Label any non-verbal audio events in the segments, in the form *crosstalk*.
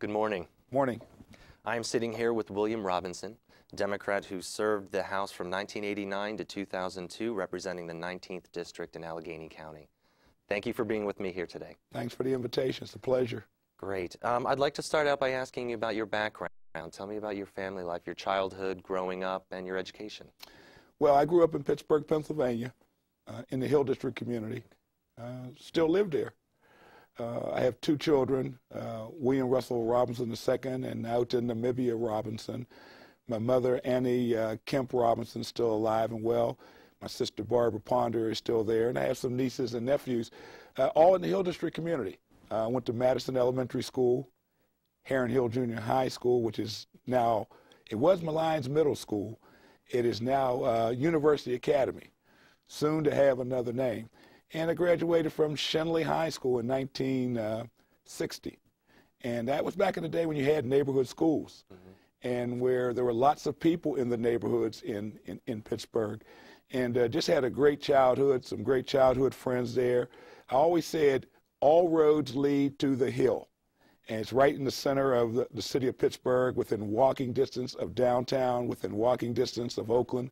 Good morning. Morning. I am sitting here with William Robinson, Democrat who served the House from 1989 to 2002, representing the 19th District in Allegheny County. Thank you for being with me here today. Thanks for the invitation. It's a pleasure. Great. Um, I'd like to start out by asking you about your background. Tell me about your family life, your childhood, growing up, and your education. Well, I grew up in Pittsburgh, Pennsylvania, uh, in the Hill District community. Uh, still live there. Uh, I have two children, uh, William Russell Robinson II and Alton Namibia Robinson. My mother, Annie uh, Kemp Robinson, is still alive and well. My sister, Barbara Ponder, is still there. And I have some nieces and nephews, uh, all in the Hill District community. I went to Madison Elementary School, Herron Hill Junior High School, which is now, it was Milliones Middle School. It is now uh, University Academy, soon to have another name. And I graduated from Schenley High School in 1960. And that was back in the day when you had neighborhood schools mm-hmm. and where there were lots of people in the neighborhoods in, in, in Pittsburgh. And uh, just had a great childhood, some great childhood friends there. I always said, all roads lead to the hill. And it's right in the center of the, the city of Pittsburgh, within walking distance of downtown, within walking distance of Oakland,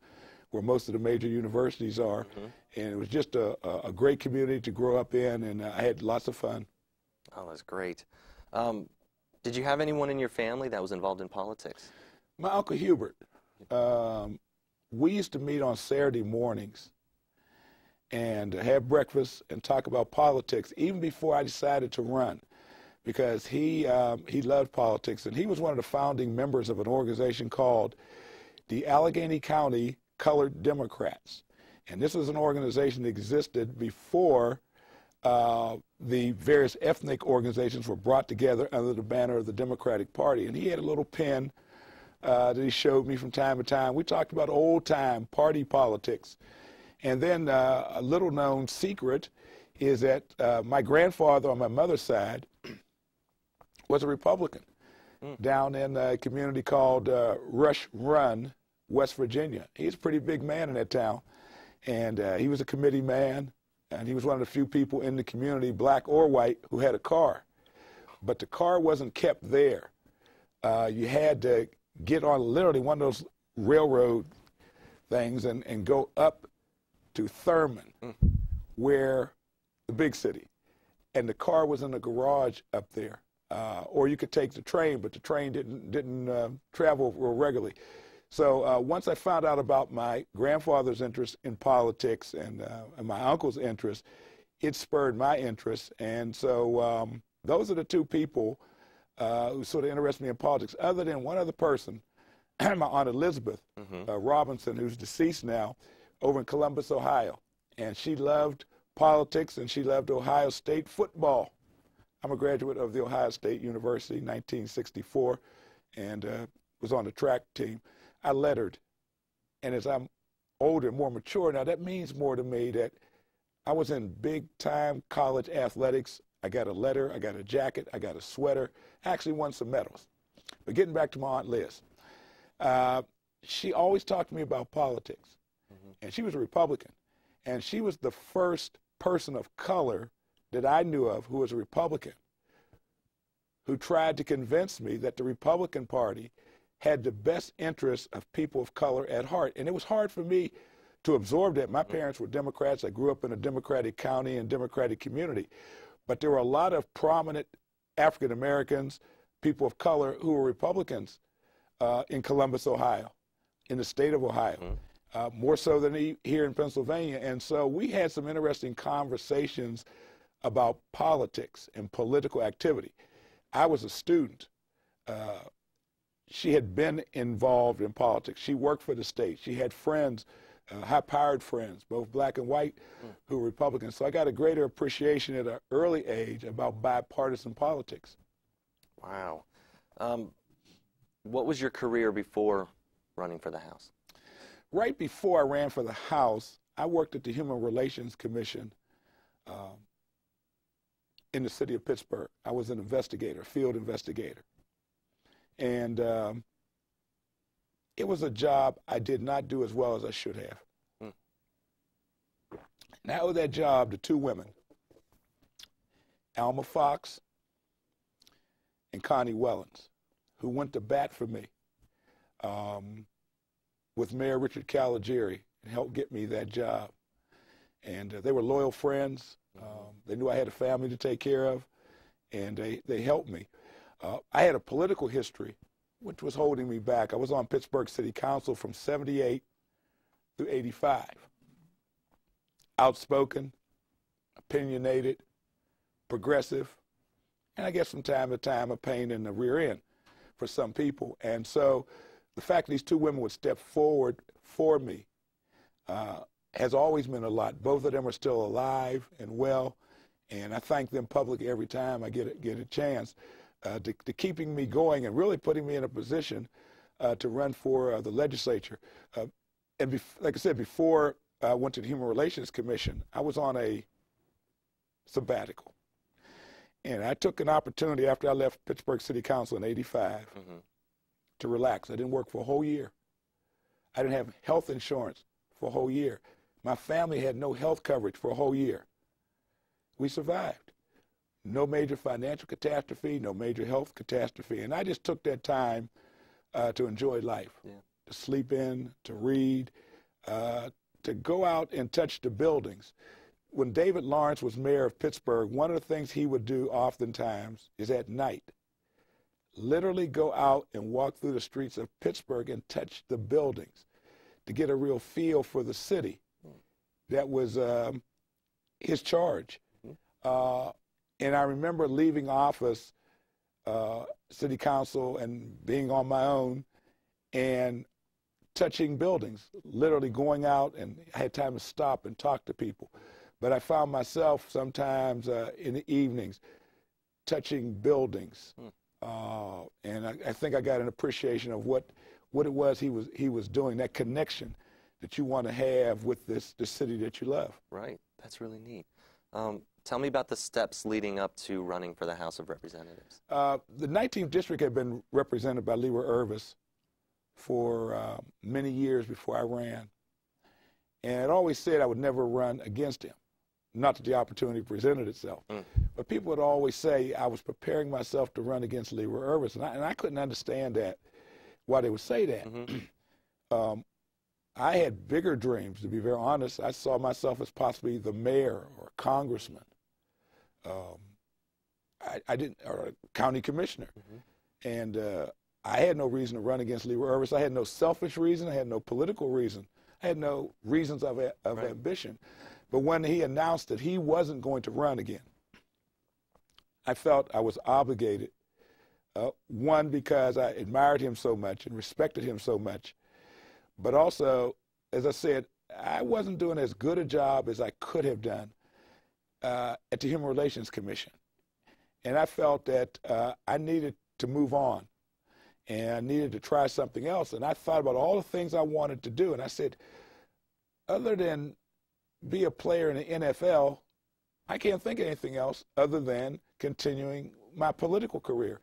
where most of the major universities are. Mm-hmm. And it was just a, a, great community to grow up in, and I had lots of fun. Oh, that's great. Um, did you have anyone in your family that was involved in politics? My Uncle Hubert. Um, we used to meet on Saturday mornings and have breakfast and talk about politics even before I decided to run because he, um, he loved politics. And he was one of the founding members of an organization called the Allegheny County Colored Democrats. And this was an organization that existed before uh, the various ethnic organizations were brought together under the banner of the Democratic Party. And he had a little pen uh, that he showed me from time to time. We talked about old time party politics. And then uh, a little known secret is that uh, my grandfather on my mother's side was a Republican mm. down in a community called uh, Rush Run, West Virginia. He's a pretty big man in that town. And uh, he was a committee man, and he was one of the few people in the community, black or white, who had a car. But the car wasn't kept there. Uh, you had to get on literally one of those railroad things and, and go up to Thurmond, mm. where the big city. And the car was in the garage up there. Uh, or you could take the train, but the train didn't didn't uh, travel regularly. So uh, once I found out about my grandfather's interest in politics and, uh, and my uncle's interest, it spurred my interest. And so um, those are the two people uh, who sort of interest me in politics, other than one other person, *clears throat* my Aunt Elizabeth mm-hmm. Uh, Robinson, who's deceased now, over in Columbus, Ohio. And she loved politics and she loved Ohio State football. I'm a graduate of the Ohio State University, 1964, and uh, was on the track team. I lettered. And as I'm older, more mature now, that means more to me that I was in big time college athletics. I got a letter, I got a jacket, I got a sweater. I actually won some medals. But getting back to my Aunt Liz, uh, she always talked to me about politics. Mm-hmm. And she was a Republican. And she was the first person of color that I knew of who was a Republican who tried to convince me that the Republican Party had the best interests of people of color at heart. And it was hard for me to absorb that. My parents were Democrats. I grew up in a Democratic county and Democratic community. But there were a lot of prominent African Americans, people of color, who were Republicans uh, in Columbus, Ohio, in the state of Ohio. Mm-hmm. Uh, more so than he, here in Pennsylvania. And so we had some interesting conversations about politics and political activity. I was a student. Uh, she had been involved in politics. She worked for the state. She had friends, uh, high-powered friends, both black and white, mm. who were Republicans. So I got a greater appreciation at an early age about bipartisan politics. Wow. Um, what was your career before running for the House? Right before I ran for the House, I worked at the Human Relations Commission um, in the city of Pittsburgh. I was an investigator, field investigator. And um, it was a job I did not do as well as I should have. Hmm. Now that job to two women, Alma Fox and Connie Wellens, who went to bat for me um, with Mayor Richard Caligiuri and helped get me that job. And uh, they were loyal friends. Um, they knew I had a family to take care of, and they, they helped me. Uh, I had a political history which was holding me back. I was on Pittsburgh City Council from 78 through 85. Outspoken, opinionated, progressive, and I guess from time to time a pain in the rear end for some people. And so the fact these two women would step forward for me uh, has always meant a lot. Both of them are still alive and well, and I thank them publicly every time I get a, get a chance uh, to, to, keeping me going and really putting me in a position uh, to run for uh, the legislature. Uh, and bef- like I said, before I went to the Human Relations Commission, I was on a sabbatical. And I took an opportunity after I left Pittsburgh City Council in 85 mm-hmm. to relax. I didn't work for a whole year. I didn't have health insurance for a whole year. My family had no health coverage for a whole year. We survived. No major financial catastrophe, no major health catastrophe. And I just took that time uh, to enjoy life, yeah. to sleep in, to read, uh, to go out and touch the buildings when David Lawrence was mayor of Pittsburgh, one of the things he would do oftentimes is at night literally go out and walk through the streets of Pittsburgh and touch the buildings to get a real feel for the city. That was um, his charge. Uh, and I remember leaving office, uh, city council, and being on my own and touching buildings, literally going out, and I had time to stop and talk to people. But I found myself sometimes uh, in the evenings touching buildings, hmm. uh, and I, I, think I got an appreciation of what what it was he was he was doing. That connection that you want to have with this the city that you love. Right. That's really neat. Um, tell me about the steps leading up to running for the House of Representatives. Uh, the 19th district had been represented by Leroy Irvis for uh, many years before I ran, and I'd always said I would never run against him not that the opportunity presented itself. Mm. But people would always say I was preparing myself to run against Leroy Irvis, and I, and I couldn't understand that, why they would say that. Mm-hmm. *clears throat* um, I had bigger dreams, to be very honest. I saw myself as possibly the mayor or congressman. Um, I, I, didn't, or a county commissioner. Mm-hmm. And uh, I had no reason to run against Leroy Irvis. I had no selfish reason. I had no political reason. I had no reasons of, of right. ambition. But when he announced that he wasn't going to run again, I felt I was obligated. Uh, one, because I admired him so much and respected him so much. But also, as I said, I wasn't doing as good a job as I could have done uh, at the Human Relations Commission. And I felt that uh, I needed to move on and I needed to try something else. And I thought about all the things I wanted to do. And I said, other than be a player in the NFL, I can't think of anything else other than continuing my political career.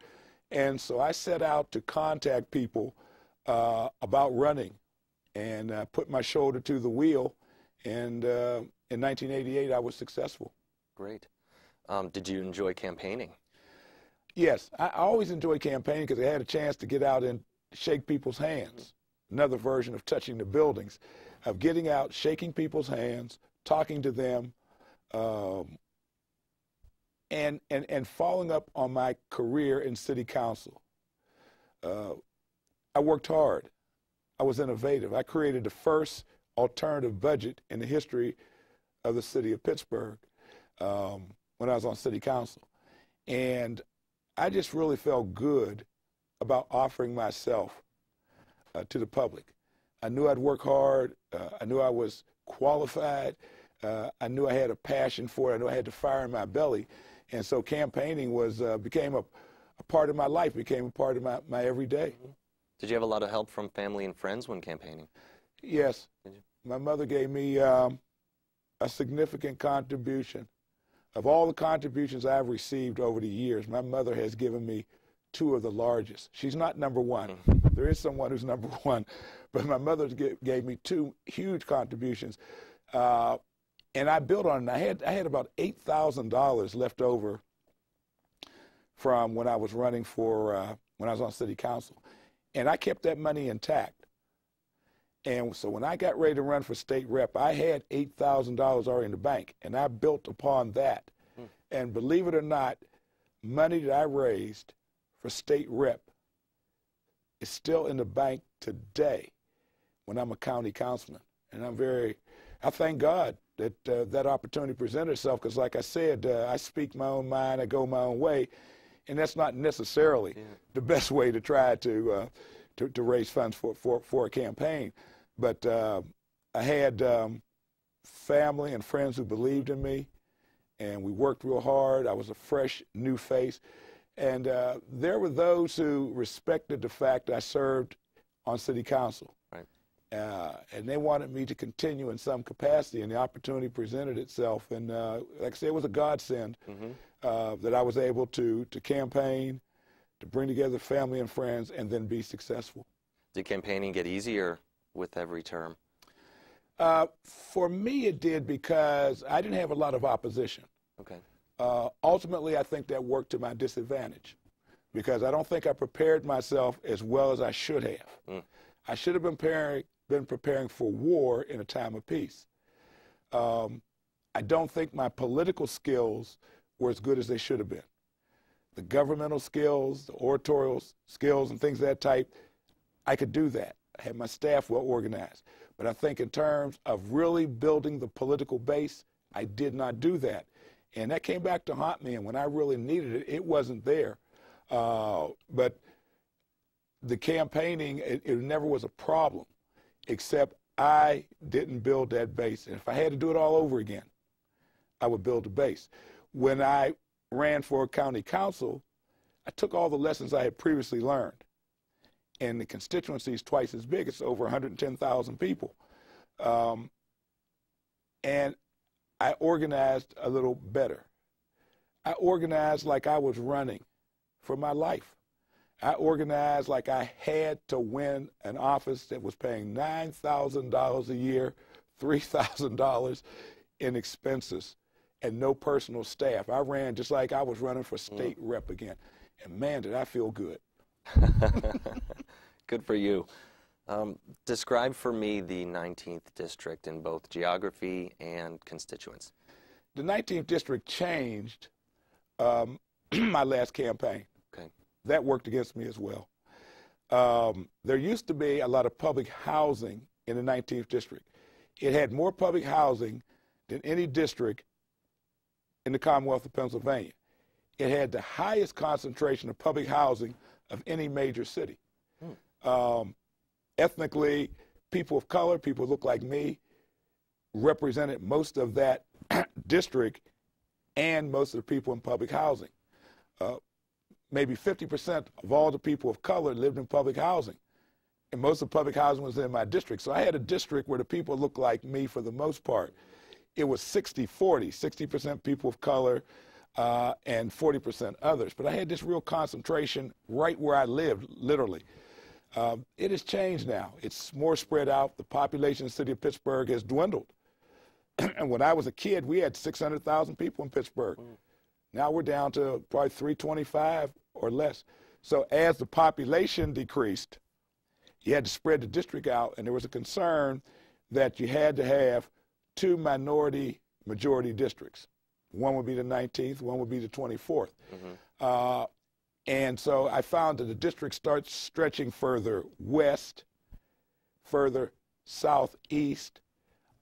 And so I set out to contact people uh, about running and uh, put my shoulder to the wheel. And uh, in 1988, I was successful. Great. Um, did you enjoy campaigning? Yes, I always enjoyed campaigning because I had a chance to get out and shake people's hands. Another version of touching the buildings of getting out, shaking people's hands, talking to them, um, and, and, and following up on my career in city council. Uh, I worked hard. I was innovative. I created the first alternative budget in the history of the city of Pittsburgh um, when I was on city council. And I just really felt good about offering myself uh, to the public. I knew I'd work hard. Uh, I knew I was qualified. Uh, I knew I had a passion for it. I knew I had the fire in my belly. And so campaigning was uh, became a, a, part of my life, became a part of my, my everyday. Mm-hmm. Did you have a lot of help from family and friends when campaigning? Yes. My mother gave me um, a significant contribution. Of all the contributions I've received over the years, my mother has given me two of the largest. She's not number one. Mm-hmm. There is someone who's number *laughs* one, but my mother gave me two huge contributions. Uh, and I built on it. I had, I had about $8,000 left over from when I was running for uh, when I was on city council, and I kept that money intact. And so when I got ready to run for state rep, I had eight thousand dollars already in the bank, and I built upon that. Hmm. And believe it or not, money that I raised for state rep is still in the bank today when I'm a county councilman. And I'm very, I thank God that uh, that opportunity presented itself because, like I said, uh, I speak my own mind, I go my own way, and that's not necessarily yeah. the best way to try to, uh, to, to raise funds for for, for a campaign. But uh, I had um, family and friends who believed in me, and we worked real hard. I was a fresh new face, and uh, there were those who respected the fact I served on city council. Uh, and they wanted me to continue in some capacity, and the opportunity presented itself. And uh, like I said, it was a godsend mm-hmm. uh, that I was able to to campaign, to bring together family and friends, and then be successful. Did campaigning get easier with every term? Uh, for me, it did because I didn't have a lot of opposition. Okay. Uh, ultimately, I think that worked to my disadvantage because I don't think I prepared myself as well as I should have. Mm. I should have been preparing, been preparing for war in a time of peace. Um, I don't think my political skills were as good as they should have been. The governmental skills, the oratorial skills, and things of that type, I could do that. Had my staff well organized. But I think in terms of really building the political base, I did not do that. And that came back to haunt me. And when I really needed it, it wasn't there. Uh, but the campaigning, it, it never was a problem except I didn't build that base. And if I had to do it all over again, I would build a base. When I ran for county council, I took all the lessons I had previously learned. And the constituency is twice as big. It's over 110,000 people. Um, and I organized a little better. I organized like I was running for my life. I organized like I had to win an office that was paying $9,000 a year, $3,000 in expenses, and no personal staff. I ran just like I was running for state mm. rep again. And man, did I feel good. *laughs* good for you. Um, describe for me the 19th district in both geography and constituents. The 19th district changed um, *clears throat* my last campaign Okay. that worked against me as well. Um, there used to be a lot of public housing in the 19th district. It had more public housing than any district in the Commonwealth of Pennsylvania. It had the highest concentration of public housing of any major city. Um, ethnically, people of color, people look like me, represented most of that *clears throat* district and most of the people in public housing. Uh, maybe 50% of all the people of color lived in public housing. And most of public housing was in my district. So I had a district where the people looked like me for the most part. It was 60 40, 60% people of color uh, and 40% others. But I had this real concentration right where I lived, literally. Um, it has changed now. It's more spread out. The population of the city of Pittsburgh has dwindled. *clears throat* and when I was a kid, we had 600,000 people in Pittsburgh. Mm. Now we're down to probably 325 or less. So as the population decreased, you had to spread the district out, and there was a concern that you had to have two minority majority districts. One would be the 19th, one would be the 24th. Mm-hmm. Uh, and so I found that the district starts stretching further west, further southeast,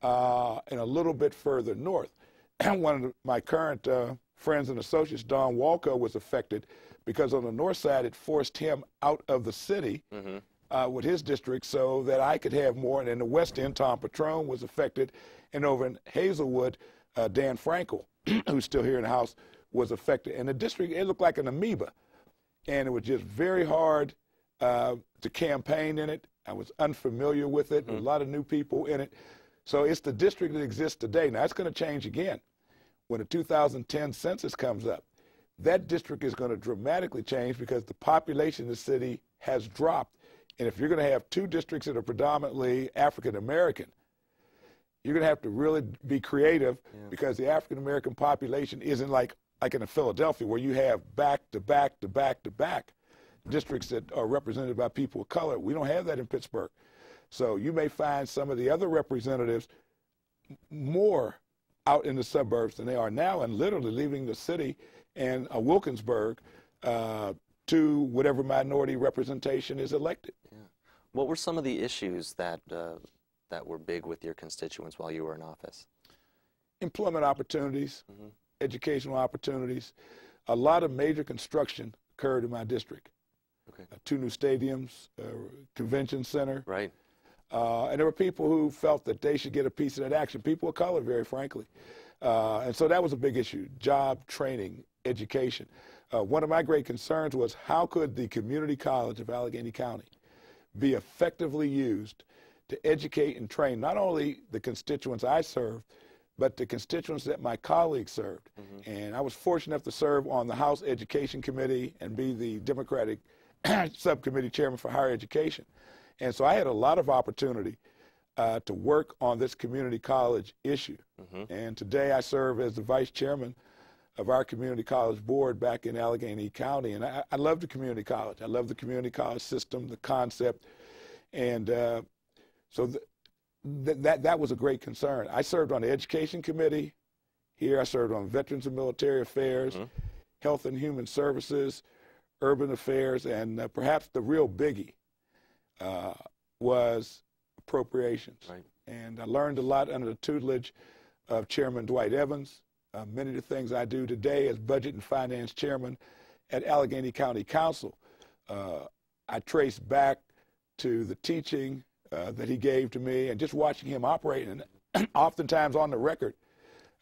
uh, and a little bit further north. And *clears throat* one of my current uh, friends and associates, Don Walko, was affected because on the north side it forced him out of the city mm-hmm. uh, with his district so that I could have more. And in the west end, Tom Petrone was affected, and over in Hazelwood, uh, Dan Frankel, *clears throat* who's still here in the House, was affected. And the district it looked like an amoeba, and it was just very hard uh, to campaign in it. I was unfamiliar with it. Mm-hmm. a lot of new people in it. So it's the district that exists today. Now it's going to change again when the 2010 census comes up that district is going to dramatically change because the population of the city has dropped. And if you're going to have two districts that are predominantly African American, you're going to have to really be creative yeah. because the African American population isn't like like in Philadelphia, where you have back to back to back to back districts that are represented by people of color. We don't have that in Pittsburgh. So you may find some of the other representatives more out in the suburbs than they are now and literally leaving the city and uh, Wilkinsburg uh, to whatever minority representation is elected. Yeah. What were some of the issues that, uh, that were big with your constituents while you were in office? Employment opportunities, mm-hmm. Educational opportunities. A lot of major construction occurred in my district. Okay. Uh, two new stadiums, uh, convention center. Right. Uh, and there were people who felt that they should get a piece of that action. People of color, very frankly. Uh, and so that was a big issue job, training, education. Uh, one of my great concerns was how could the community college of Allegheny County be effectively used to educate and train not only the constituents I served, but the constituents that my colleagues served. Mm-hmm. And I was fortunate enough to serve on the House Education Committee and be the Democratic *clears throat* subcommittee chairman for higher education. And so I had a lot of opportunity uh, to work on this community college issue. Mm-hmm. And today I serve as the vice chairman of our community college board back in Allegheny County. And I, I love the community college. I love the community college system, the concept. And uh, so th- th- that, that was a great concern. I served on the education committee. Here I served on Veterans and Military Affairs, mm-hmm. Health and Human Services, Urban Affairs, and uh, perhaps the real biggie uh, was appropriations. Right. And I learned a lot under the tutelage of Chairman Dwight Evans. Uh, many of the things I do today as Budget and Finance Chairman at Allegheny County Council, uh, I trace back to the teaching uh, that he gave to me and just watching him operate. And *clears throat* oftentimes on the record,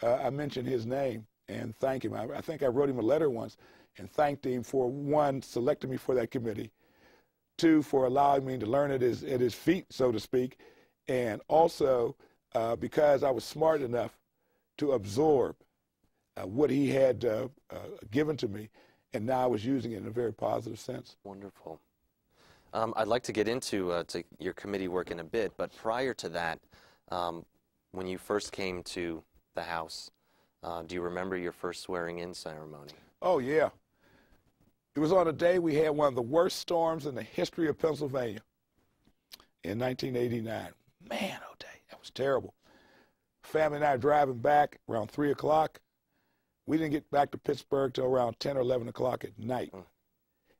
uh, I mention his name and thank him. I, I think I wrote him a letter once and thanked him for one, selecting me for that committee, two, for allowing me to learn at his, at his feet, so to speak, and also uh, because I was smart enough to absorb uh, what he had uh, given to me, and now I was using it in a very positive sense. Wonderful. Um, I'd like to get into uh, to your committee work in a bit, but prior to that, um, when you first came to the House, uh, do you remember your first swearing-in ceremony? Oh, yeah. It was on a day we had one of the worst storms in the history of Pennsylvania in 1989. Man, oh day, that was terrible. Family and I driving back around 3 o'clock. We didn't get back to Pittsburgh till around 10 or 11 o'clock at night. Mm.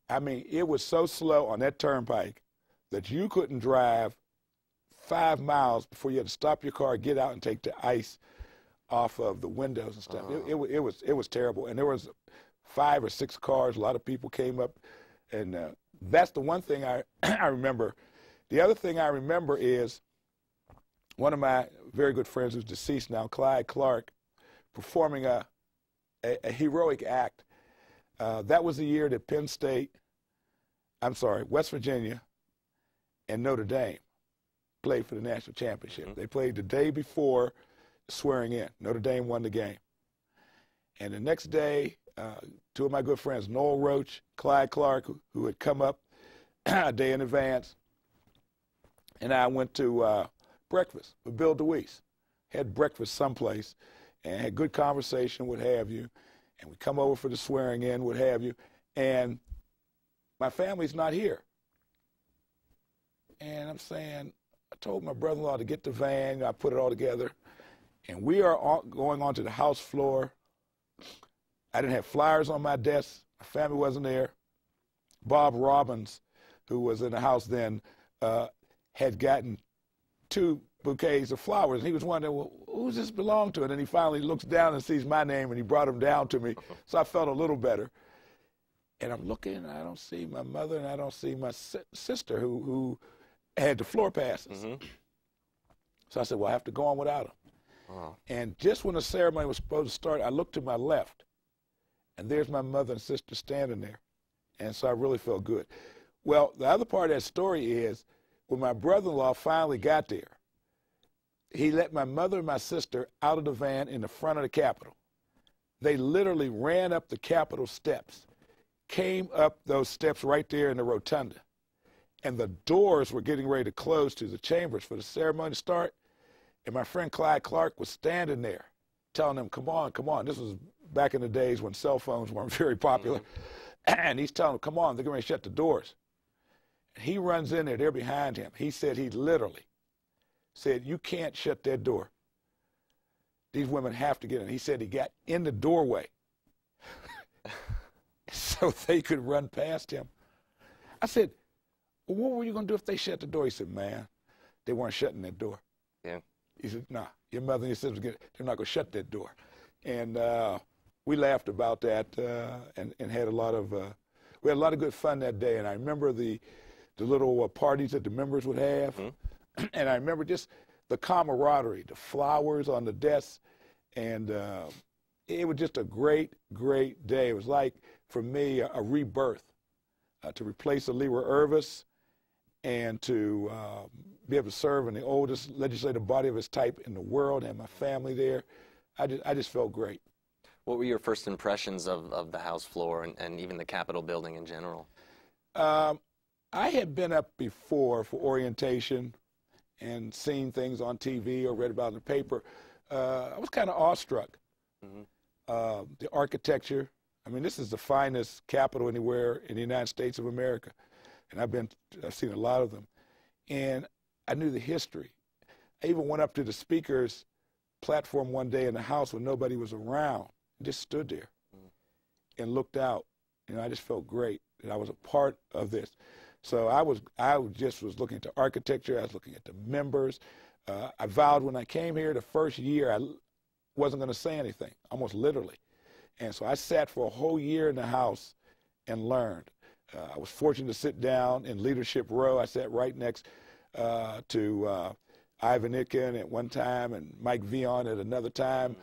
I mean, it was so slow on that turnpike that you couldn't drive five miles before you had to stop your car, get out, and take the ice off of the windows and stuff. Uh-huh. It, it, it, was it was terrible, and there was five or six cars. A lot of people came up, and uh, that's the one thing I *clears throat* I remember. The other thing I remember is one of my very good friends who's deceased now, Clyde Clark, performing a a, a heroic act. Uh, that was the year that Penn State, I'm sorry, West Virginia, and Notre Dame played for the national championship. Mm-hmm. They played the day before swearing in. Notre Dame won the game. And the next day, uh, two of my good friends, Noel Roach, Clyde Clark, who, who had come up *clears throat* a day in advance, and I went to uh, breakfast with Bill DeWeese. Had breakfast someplace and had good conversation, what have you. And we come over for the swearing in, what have you. And my family's not here. And I'm saying, I told my brother-in-law to get the van. I put it all together. And we are all going onto the house floor I didn't have flyers on my desk. My family wasn't there. Bob Robbins, who was in the house then, uh, had gotten two bouquets of flowers. And he was wondering, well, who's this belong to? And then he finally looks down and sees my name, and he brought them down to me. *laughs* So I felt a little better. And I'm looking, and I don't see my mother, and I don't see my si- sister, who who had the floor passes. Mm-hmm. So I said, well, I have to go on without them. Wow. And just when the ceremony was supposed to start, I looked to my left, and there's my mother and sister standing there. And so I really felt good. Well, the other part of that story is when my brother in law finally got there, he let my mother and my sister out of the van in the front of the Capitol. They literally ran up the Capitol steps, came up those steps right there in the rotunda, and the doors were getting ready to close to the chambers for the ceremony to start. And my friend Clyde Clark was standing there telling them, come on, come on. This was back in the days when cell phones weren't *laughs* very popular. Mm-hmm. And he's telling them, come on, they're going to shut the doors. And he runs in there, they're behind him. He said he literally said, you can't shut that door. These women have to get in. He said he got in the doorway *laughs* so they could run past him. I said, well, what were you going to do if they shut the door? He said, man, they weren't shutting that door. Yeah. He said, nah, your mother and your sisters, get, they're not going to shut that door. And uh, we laughed about that uh, and, and had a lot of, uh, we had a lot of good fun that day. And I remember the, the little uh, parties that the members would have. Mm-hmm. *clears throat* And I remember just the camaraderie, the flowers on the desks. And uh, it was just a great, great day. It was like, for me, a, a rebirth uh, to replace a Leroy Irvis and to uh, be able to serve in the oldest legislative body of its type in the world and my family there. I just, I just felt great. What were your first impressions of, of the House floor and, and even the Capitol building in general? Um, I had been up before for orientation and seen things on TV or read about in the paper. Uh, I was kind of awestruck. Mm-hmm. Uh, the architecture. I mean, this is the finest capitol anywhere in the United States of America, and I've been, I've seen a lot of them, and I knew the history. I even went up to the speaker's platform one day in the house when nobody was around, just stood there mm. and looked out. You know, I just felt great that I was a part of this. So I was, I just was looking at the architecture. I was looking at the members. Uh, I vowed when I came here the first year I wasn't going to say anything, almost literally. And so I sat for a whole year in the house and learned. Uh, I was fortunate to sit down in leadership row. I sat right next uh, to uh, Ivan Itkin at one time and Mike Veon at another time,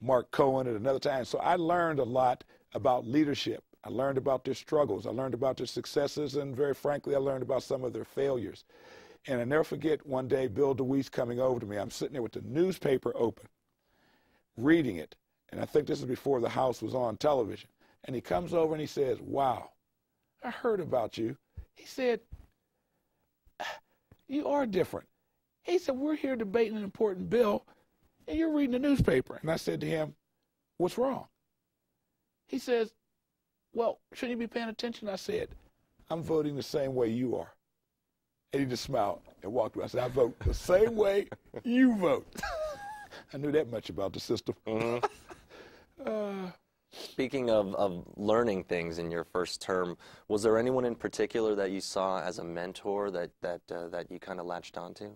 Mark Cohen at another time. So I learned a lot about leadership. I learned about their struggles. I learned about their successes, and very frankly, I learned about some of their failures. And I never forget one day Bill DeWeese coming over to me. I'm sitting there with the newspaper open, reading it. And I think this is before the House was on television. And he comes over and he says, Wow, I heard about you. He said, You are different. He said, We're here debating an important bill, and you're reading the newspaper. And I said to him, What's wrong? He says, Well, shouldn't you be paying attention? I said, I'm voting the same way you are. And he just smiled and walked away. I said, I vote the same way you vote. *laughs* I knew that much about the system. Mm-hmm. Uh, Speaking of, of learning things in your first term, was there anyone in particular that you saw as a mentor that that uh, that you kind of latched onto?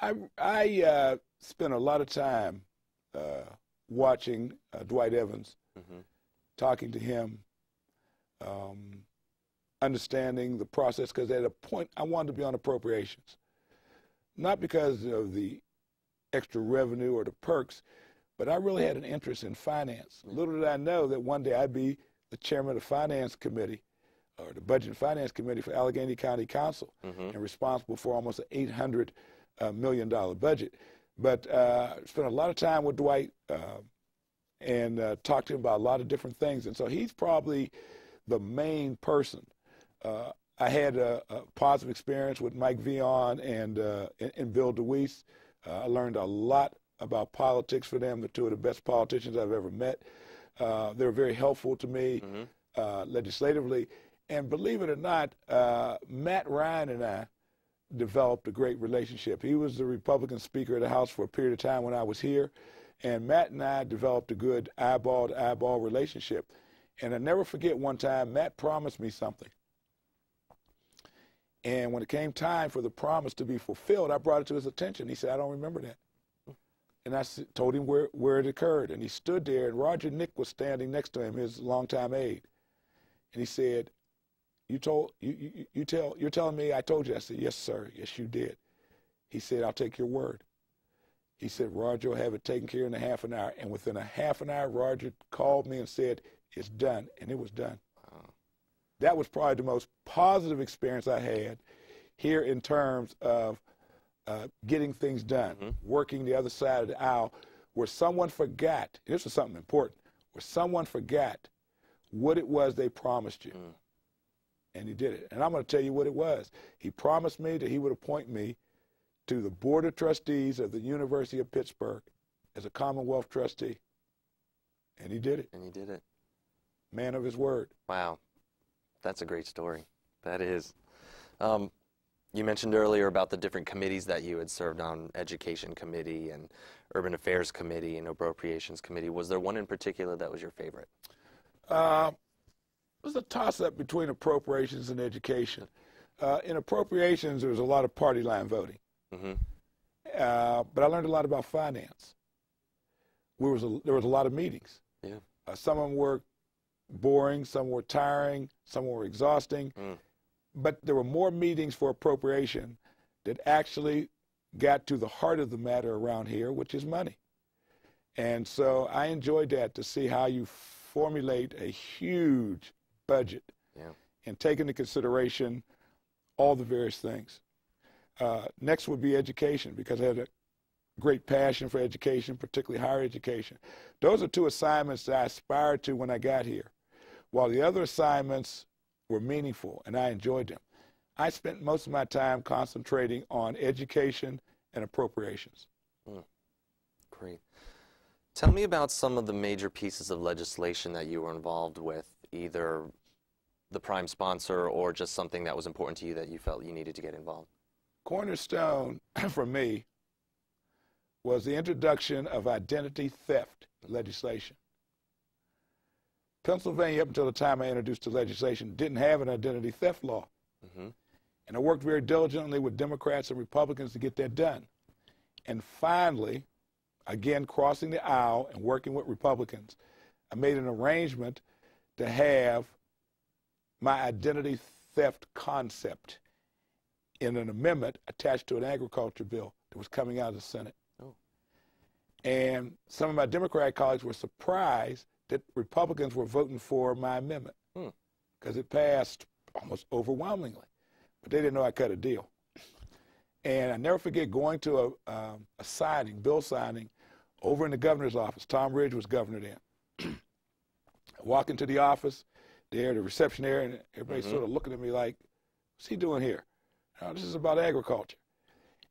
I I uh, spent a lot of time uh, watching uh, Dwight Evans, mm-hmm. talking to him, um, understanding the process. Because at a point, I wanted to be on appropriations, not because of the extra revenue or the perks, but I really had an interest in finance. Little did I know that one day I'd be the chairman of the finance committee or the budget and finance committee for Allegheny County Council mm-hmm. and responsible for almost an 800 uh, million dollar budget. But uh, spent a lot of time with Dwight uh, and uh, talked to him about a lot of different things. And so he's probably the main person. Uh, I had a, a, positive experience with Mike Veon and, uh, and, and Bill DeWeese. I learned a lot about politics for them. They're two of the best politicians I've ever met. Uh, they were very helpful to me mm-hmm. uh, legislatively. And believe it or not, uh, Matt Ryan and I developed a great relationship. He was the Republican Speaker of the House for a period of time when I was here. And Matt and I developed a good eyeball to eyeball relationship. And I never forget one time, Matt promised me something. And when it came time for the promise to be fulfilled, I brought it to his attention. He said, I don't remember that. And I told him where, where it occurred. And he stood there, and Roger Nick was standing next to him, his longtime aide. And he said, you told you, you, you tell you're telling me I told you. I said, Yes, sir. Yes, you did. He said, I'll take your word. He said, Roger will have it taken care of in a half an hour. And within a half an hour, Roger called me and said, It's done. And it was done. That was probably the most positive experience I had here in terms of uh, getting things done, mm-hmm. working the other side of the aisle, where someone forgot, this was something important, where someone forgot what it was they promised you. Mm. And he did it. And I'm going to tell you what it was. He promised me that he would appoint me to the Board of Trustees of the University of Pittsburgh as a Commonwealth trustee. And he did it. And he did it. Man of his word. Wow. That's a great story. That is. Um, you mentioned earlier about the different committees that you had served on Education Committee and Urban Affairs Committee and Appropriations Committee. Was there one in particular that was your favorite? Uh, it was a toss up between appropriations and education. Uh, in appropriations, there was a lot of party line voting. Mm-hmm. Uh, but I learned a lot about finance. There was a, there was a lot of meetings. Yeah. Uh, some of them were boring, some were tiring, some were exhausting. Mm. But there were more meetings for appropriation that actually got to the heart of the matter around here, which is money. And so I enjoyed that to see how you formulate a huge budget Yeah. and take into consideration all the various things. Uh, next would be education because I had a great passion for education, particularly higher education. Those are two assignments that I aspired to when I got here. While the other assignments were meaningful and I enjoyed them, I spent most of my time concentrating on education and appropriations. Hmm. Great. Tell me about some of the major pieces of legislation that you were involved with, either the prime sponsor or just something that was important to you that you felt you needed to get involved. Cornerstone *clears throat* for me was the introduction of identity theft legislation. Pennsylvania, up until the time I introduced the legislation, didn't have an identity theft law. Mm-hmm. And I worked very diligently with Democrats and Republicans to get that done. And finally, again, crossing the aisle and working with Republicans, I made an arrangement to have my identity theft concept in an amendment attached to an agriculture bill that was coming out of the Senate. Oh. And some of my Democratic colleagues were surprised that Republicans were voting for my amendment Hmm. because it passed almost overwhelmingly. But they didn't know I cut a deal. And I never forget going to a, um, a signing, bill signing, over in the governor's office. Tom Ridge was governor then. I *clears throat* walk into the office, there, the reception area, and everybody's Mhm. sort of looking at me like, what's he doing here? "Oh, this is about agriculture.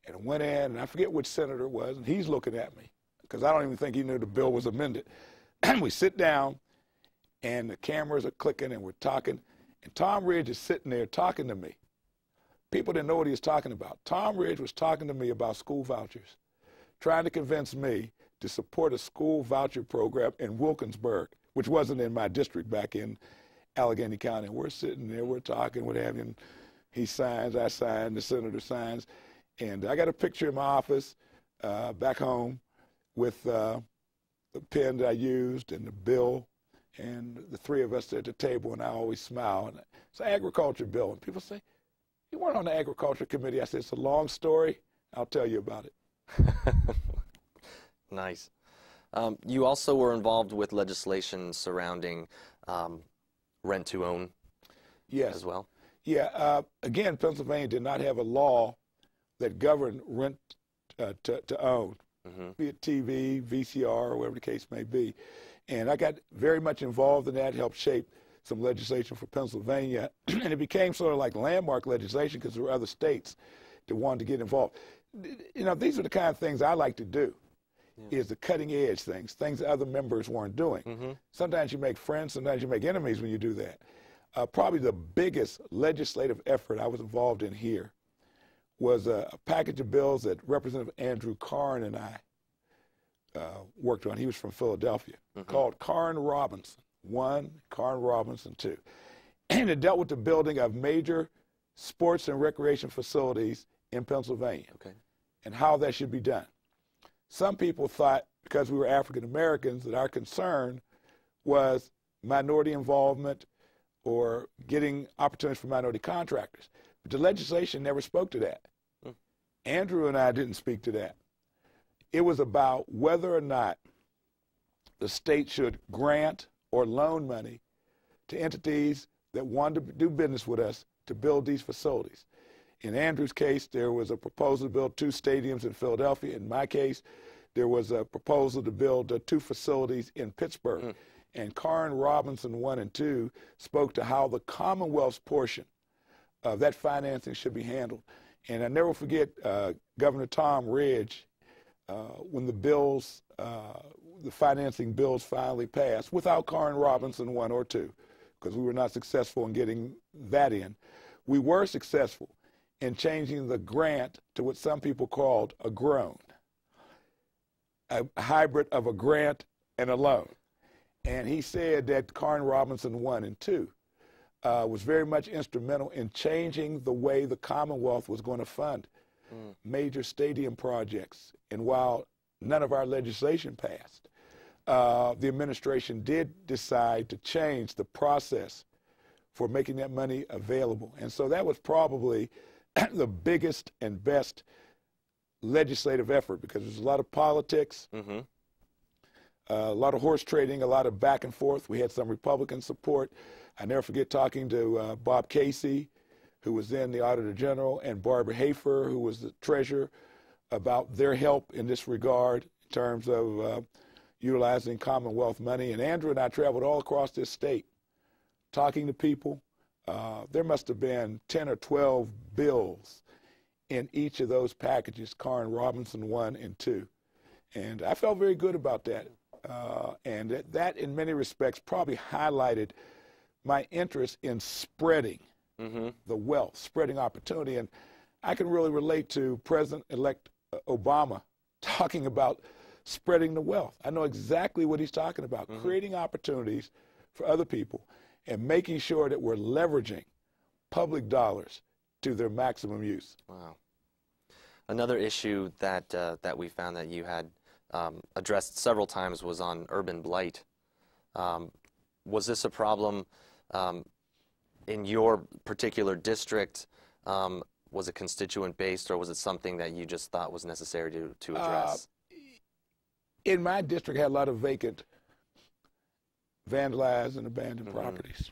And I went in, and I forget which senator it was, and he's looking at me because I don't even think he knew the bill was amended. *clears throat* we sit down, and the cameras are clicking, and we're talking, and Tom Ridge is sitting there talking to me. People didn't know what he was talking about. Tom Ridge was talking to me about school vouchers, trying to convince me to support a school voucher program in Wilkinsburg, which wasn't in my district back in Allegheny County. And we're sitting there, we're talking, what have you, and he signs, I sign, the senator signs. And I got a picture in my office uh, back home with uh, the pen that I used and the bill and the three of us at the table, and I always smile. And it's an agriculture bill. And people say, You weren't on the agriculture committee. I said, It's a long story. I'll tell you about it. *laughs* Nice. Um, you also were involved with legislation surrounding um, rent to own Yes. as well. Yeah. Uh, again, Pennsylvania did not have a law that governed rent uh, to, to own, hmm be it TV, VCR, or whatever the case may be. And I got very much involved in that, helped shape some legislation for Pennsylvania. *clears throat* and it became sort of like landmark legislation because there were other states that wanted to get involved. You know, these are the kind of things I like to do. Is the cutting edge things, things that other members weren't doing. hmm Sometimes you make friends, sometimes you make enemies when you do that. Uh, probably the biggest legislative effort I was involved in here was a, package of bills that Representative Andrew Carn and I uh, worked on. He was from Philadelphia, called Carn Robinson 1, Carn Robinson 2. *clears throat* And it dealt with the building of major sports and recreation facilities in Pennsylvania Okay. and how that should be done. Some people thought because we were African Americans that our concern was minority involvement or getting opportunities for minority contractors. But the legislation never spoke to that. Andrew and I didn't speak to that. It was about whether or not the state should grant or loan money to entities that wanted to do business with us to build these facilities. In Andrew's case, there was a proposal to build two stadiums in Philadelphia. In my case, there was a proposal to build uh, two facilities in Pittsburgh. And Carn Robinson 1 and 2 spoke to how the Commonwealth's portion of that financing should be handled. And I never forget uh, Governor Tom Ridge uh, when the bills, uh, the financing bills finally passed without Carn Robinson one or two, because we were not successful in getting that in. We were successful in changing the grant to what some people called a groan, a hybrid of a grant and a loan. And he said that Carn Robinson 1 and 2 uh, was very much instrumental in changing the way the Commonwealth was going to fund mm. major stadium projects. And while none of our legislation passed, uh, the administration did decide to change the process for making that money available. And so that was probably *clears throat* the biggest and best legislative effort because there's a lot of politics, mm-hmm. Uh, a lot of horse trading, a lot of back and forth. We had some Republican support. I never forget talking to uh, Bob Casey, who was then the Auditor General, and Barbara Hafer, who was the Treasurer, about their help in this regard in terms of uh, utilizing Commonwealth money. And Andrew and I traveled all across this state talking to people, uh, there must have been 10 or 12 bills in each of those packages, Carn Robinson 1 and 2. And I felt very good about that. Uh, and that, that, in many respects, probably highlighted my interest in spreading mm-hmm. the wealth, spreading opportunity. And I can really relate to President elect Obama *laughs* talking about spreading the wealth. I know exactly what he's talking about mm-hmm. creating opportunities for other people and making sure that we're leveraging public dollars to their maximum use. Wow. Another issue that uh, that we found that you had um, addressed several times was on urban blight. Um, was this a problem um, in your particular district? Um, was it constituent based, or was it something that you just thought was necessary to to uh, address? Uh, in my district, I had a lot of vacant vandalized and abandoned mm-hmm. properties.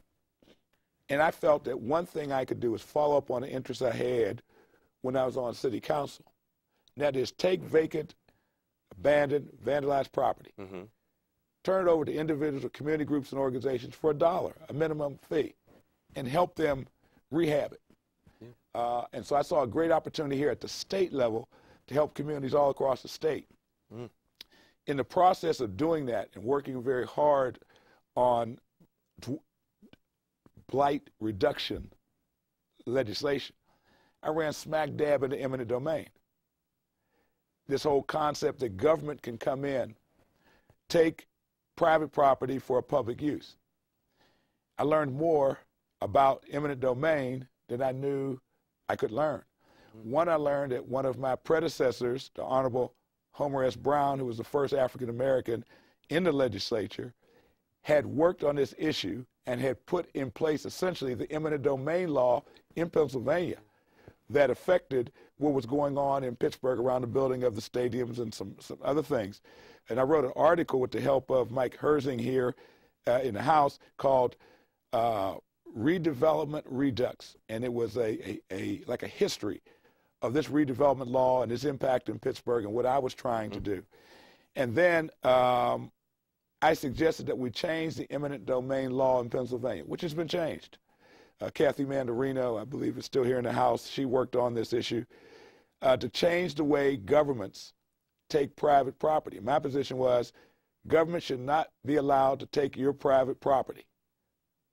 And I felt that one thing I could do was follow up on the interest I had when I was on city council. And that is take vacant, abandoned, vandalized property, mm-hmm. turn it over to individuals or community groups and organizations for a dollar, a minimum fee, and help them rehab it. Yeah. Uh, and so I saw a great opportunity here at the state level to help communities all across the state. Mm. In the process of doing that and working very hard on blight reduction legislation. I ran smack dab into eminent domain. This whole concept that government can come in, take private property for a public use. I learned more about eminent domain than I knew I could learn. Mm-hmm. One, I learned that one of my predecessors, the Honorable Homer S. Brown, who was the first African American in the legislature, had worked on this issue and had put in place essentially the eminent domain law in Pennsylvania that affected what was going on in Pittsburgh around the building of the stadiums and some, some other things. And I wrote an article with the help of Mike Herzing here uh, in the House called uh, Redevelopment Redux. And it was a, a, a, like a history of this redevelopment law and its impact in Pittsburgh and what I was trying to do. And then um, I suggested that we change the eminent domain law in Pennsylvania, which has been changed. Uh, Kathy Manderino, I believe, is still here in the House. She worked on this issue uh, to change the way governments take private property. My position was government should not be allowed to take your private property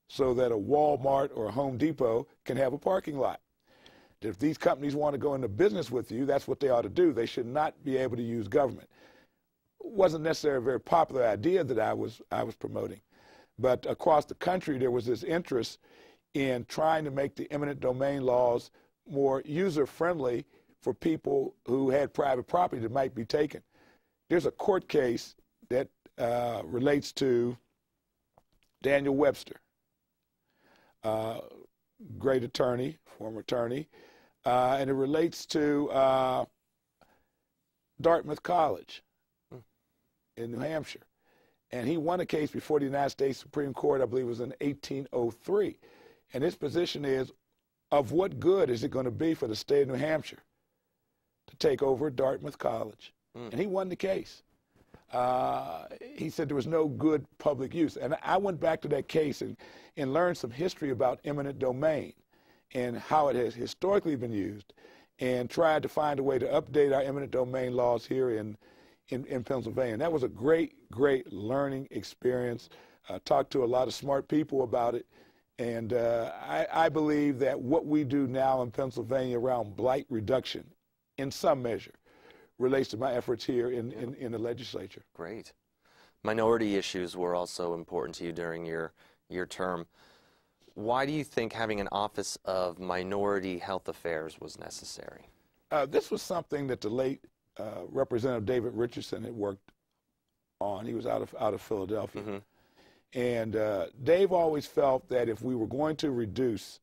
so that a Walmart or a Home Depot can have a parking lot. If these companies want to go into business with you, that's what they ought to do. They should not be able to use government wasn't necessarily a very popular idea that I was I was promoting, but across the country there was this interest in trying to make the eminent domain laws more user friendly for people who had private property that might be taken. There's a court case that uh, relates to Daniel Webster, uh, great attorney, former attorney, uh, and it relates to uh, Dartmouth College in New Hampshire. And he won a case before the United States Supreme Court, I believe it was in 1803. And his position is of what good is it going to be for the state of New Hampshire to take over Dartmouth College? Mm. And he won the case. Uh, he said there was no good public use. And I went back to that case and, and learned some history about eminent domain and how it has historically been used and tried to find a way to update our eminent domain laws here in in, in Pennsylvania. And that was a great, great learning experience. I talked to a lot of smart people about it. And uh, I, I, believe that what we do now in Pennsylvania around blight reduction, in some measure, relates to my efforts here in, in, in the legislature. Great. Minority issues were also important to you during your, your term. Why do you think having an Office of Minority Health Affairs was necessary? Uh, this was something that the late uh, Representative David Richardson had worked on. He was out of out of Philadelphia, mm-hmm. And uh, Dave always felt that if we were going to reduce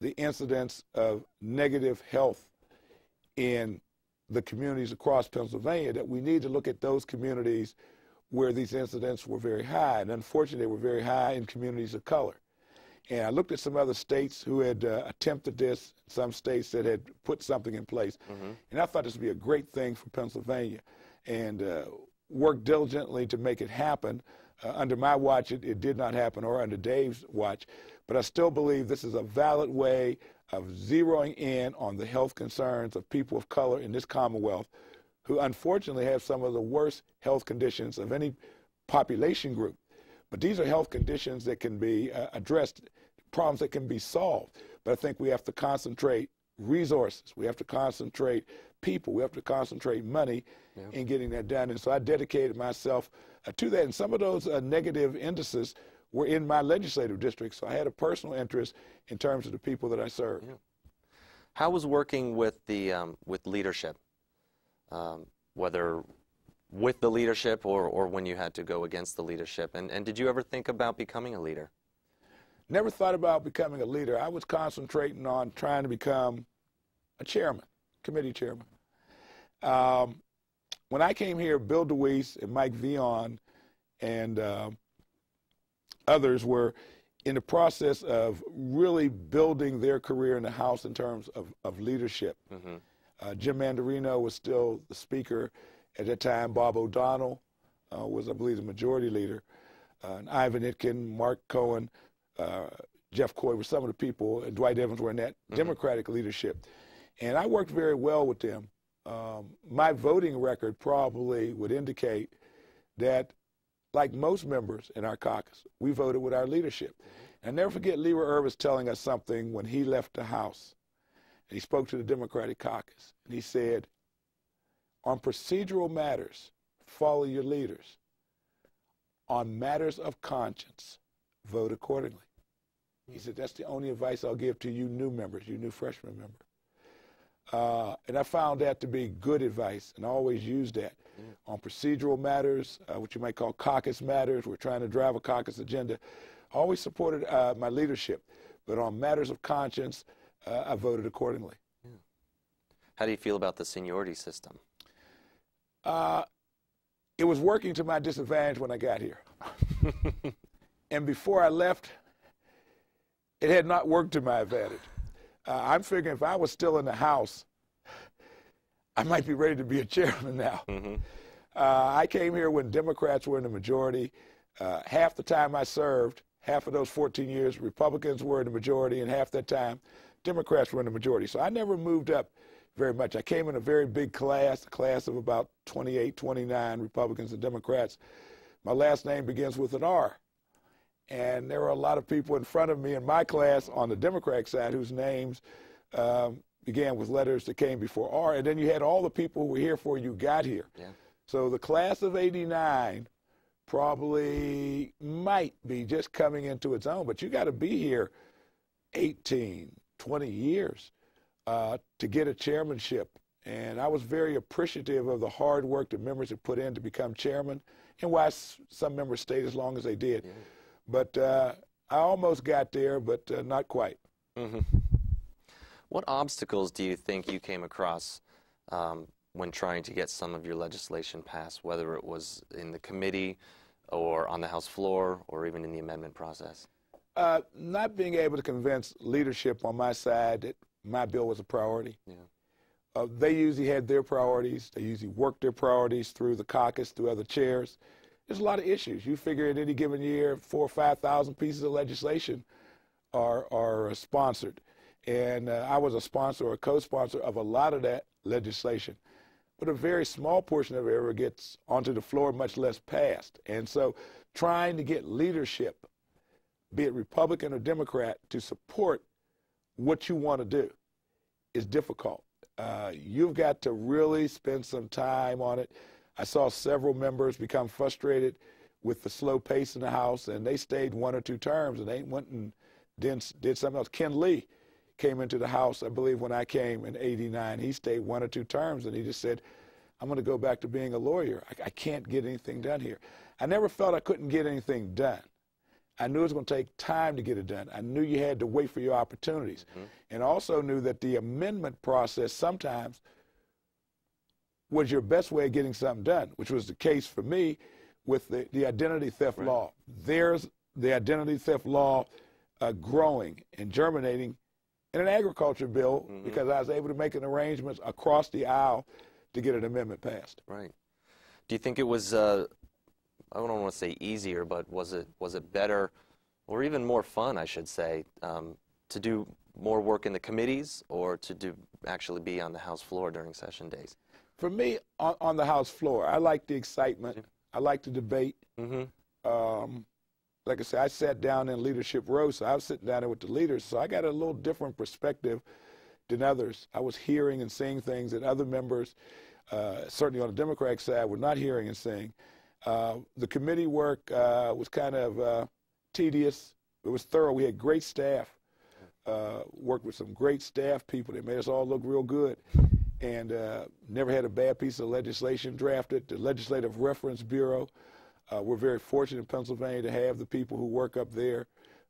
the incidence of negative health in the communities across Pennsylvania, that we need to look at those communities where these incidents were very high, and unfortunately, they were very high in communities of color. And I looked at some other states who had uh, attempted this, some states that had put something in place. Mm-hmm. And I thought this would be a great thing for Pennsylvania and uh, worked diligently to make it happen. Uh, under my watch, it, it, did not happen, or under Dave's watch. But I still believe this is a valid way of zeroing in on the health concerns of people of color in this Commonwealth who unfortunately have some of the worst health conditions of any population group. But these are health conditions that can be uh, addressed, problems that can be solved. But I think we have to concentrate resources. We have to concentrate people. We have to concentrate money yeah. in getting that done. And so I dedicated myself uh, to that. And some of those uh, negative indices were in my legislative district. So I had a personal interest in terms of the people that I served. Yeah. How was working with the um, with leadership, um, whether with the leadership or, or when you had to go against the leadership? And, and did you ever think about becoming a leader? Never thought about becoming a leader. I was concentrating on trying to become a chairman, committee chairman. Um, when I came here, Bill DeWeese and Mike Veon and uh, others were in the process of really building their career in the House in terms of, of leadership. Mm-hmm. Uh, Jim Manderino was still the Speaker at that time, Bob O'Donnell uh, was, I believe, the majority leader. Uh, and Ivan Itkin, Mark Cohen, uh, Jeff Coy were some of the people, and Dwight Evans were in that mm-hmm. Democratic leadership. And I worked very well with them. Um, my voting record probably would indicate that, like most members in our caucus, we voted with our leadership. Mm-hmm. And never forget Leroy Irvis telling us something when he left the House. And he spoke to the Democratic caucus. And he said, on procedural matters, follow your leaders. On matters of conscience, vote accordingly. He said, that's the only advice I'll give to you new members, you new freshman member. Uh, and I found that to be good advice, and I always use that. On procedural matters, uh, what you might call caucus matters, we're trying to drive a caucus agenda. I always supported uh, my leadership, but on matters of conscience, uh, I voted accordingly. Yeah. How do you feel about the seniority system? Uh, it was working to my disadvantage when I got here. *laughs* and before I left, it had not worked to my advantage. Uh, I'm figuring if I was still in the House, *laughs* I might be ready to be a chairman now. Mm-hmm. Uh, I came here when Democrats were in the majority. Uh, half the time I served, half of those 14 years, Republicans were in the majority, and half that time, Democrats were in the majority. So I never moved up very much. I came in a very big class, a class of about 28, 29 Republicans and Democrats. My last name begins with an R. And there were a lot of people in front of me in my class on the Democratic side whose names um, began with letters that came before R. And then you had all the people who were here before you got here. Yeah. So the class of 89 probably might be just coming into its own, but you got to be here 18, 20 years uh, to get a chairmanship. And I was very appreciative of the hard work that members had put in to become chairman and why some members stayed as long as they did. Yeah. But uh, I almost got there, but uh, not quite. Mm-hmm. What obstacles do you think you came across um, when trying to get some of your legislation passed, whether it was in the committee or on the House floor or even in the amendment process? Uh, not being able to convince leadership on my side that my bill was a priority. Yeah. Uh, they usually had their priorities. They usually worked their priorities through the caucus, through other chairs. There's a lot of issues. You figure in any given year, four or 5,000 pieces of legislation are, are sponsored. And uh, I was a sponsor or a co-sponsor of a lot of that legislation. but a very small portion of it ever gets onto the floor, much less passed. And so trying to get leadership, be it Republican or Democrat, to support what you want to do is difficult. Uh, you've got to really spend some time on it. I saw several members become frustrated with the slow pace in the House, and they stayed one or two terms, and they went and did, did something else. Ken Lee came into the House, I believe, when I came in 89. He stayed one or two terms, and he just said, I'm going to go back to being a lawyer. I, I can't get anything done here. I never felt I couldn't get anything done. I knew it was going to take time to get it done. I knew you had to wait for your opportunities. Mm-hmm. And also knew that the amendment process sometimes was your best way of getting something done, which was the case for me with the, the identity theft right. law. There's the identity theft law uh, growing and germinating in an agriculture bill mm-hmm. because I was able to make an arrangements across the aisle to get an amendment passed. Right. Do you think it was, uh, I don't want to say easier, but was it, was it better or even more fun, I should say, um, to do more work in the committees or to do actually be on the House floor during session days? For me, on, on the House floor, I like the excitement. I like the debate. Mm-hmm. Um, like I said, I sat down in leadership row, so I was sitting down there with the leaders, so I got a little different perspective than others. I was hearing and seeing things that other members, uh, certainly on the Democratic side, were not hearing and seeing. Uh, the committee work uh, was kind of uh, tedious. It was thorough. We had great staff. Uh, worked with some great staff people. They made us all look real good and uh, never had a bad piece of legislation drafted. The Legislative Reference Bureau uh, we're very fortunate in Pennsylvania to have the people who work up there,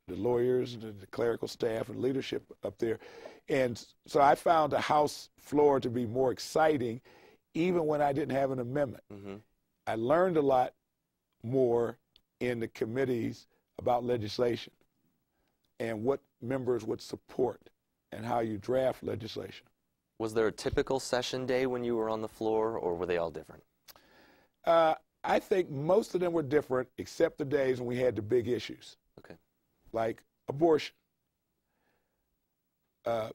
the lawyers, the, the clerical staff, and leadership up there. And so I found the House floor to be more exciting, even when I didn't have an amendment. Mm-hmm. I learned a lot more in the committees about legislation and what members would support and how you draft legislation. Was there a typical session day when you were on the floor, or were they all different? Uh, I think most of them were different, except the days when we had the big issues. Okay. Like abortion, uh,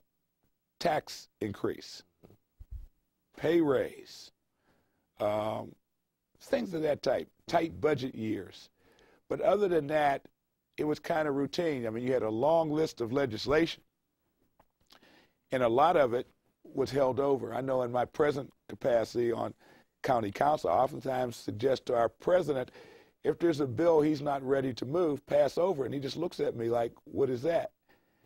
tax increase, pay raise, um, things of that type, tight budget years. But other than that, it was kind of routine. I mean, you had a long list of legislation, and a lot of it was held over. I know in my present capacity on county council, I oftentimes suggest to our president, if there's a bill he's not ready to move, pass over. And he just looks at me like, what is that?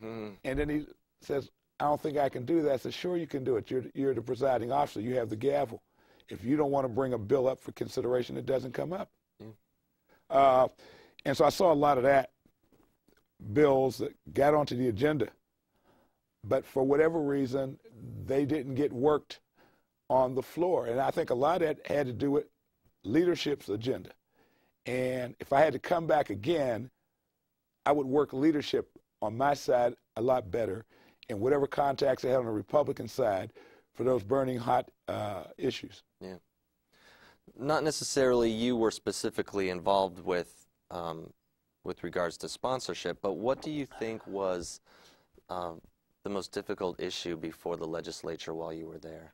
Mm. And then he says, I don't think I can do that. I said, sure you can do it. You're, you're the presiding officer. You have the gavel. If you don't want to bring a bill up for consideration, it doesn't come up. Mm. Uh, and so I saw a lot of that, bills that got onto the agenda. But for whatever reason, they didn't get worked on the floor. And I think a lot of that had to do with leadership's agenda. And if I had to come back again, I would work leadership on my side a lot better in whatever contacts I had on the Republican side for those burning hot uh, issues. Yeah. Not necessarily you were specifically involved with um, with regards to sponsorship, but what do you think was um, the most difficult issue before the legislature while you were there?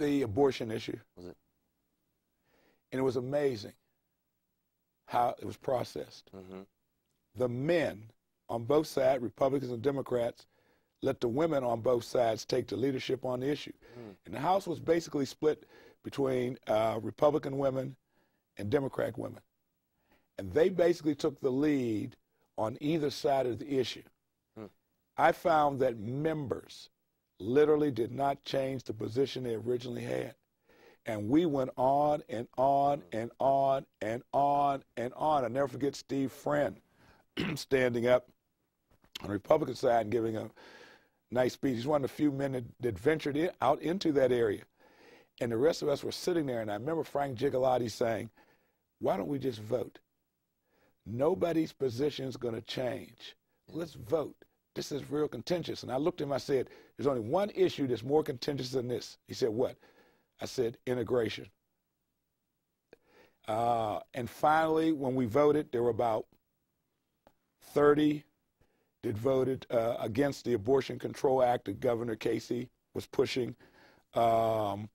the abortion issue. Was it? And it was amazing how it was processed. Mm-hmm. The men on both sides, Republicans and Democrats, let the women on both sides take the leadership on the issue. Mm. And the House was basically split between uh, Republican women and Democratic women. And they basically took the lead on either side of the issue. Mm. I found that members literally did not change the position they originally had. And we went on and on and on and on and on. I never forget Steve Freind *clears throat* standing up on the Republican side and giving a nice speech. He's one of the few men that, that ventured in, out into that area. And the rest of us were sitting there, and I remember Frank Gigliotti saying, Why don't we just vote? Nobody's position is going to change. Let's vote this is real contentious. And I looked at him, I said, there's only one issue that's more contentious than this. He said, what? I said, integration. Uh, and finally, when we voted, there were about 30 that voted uh, against the Abortion Control Act that Governor Casey was pushing. Um,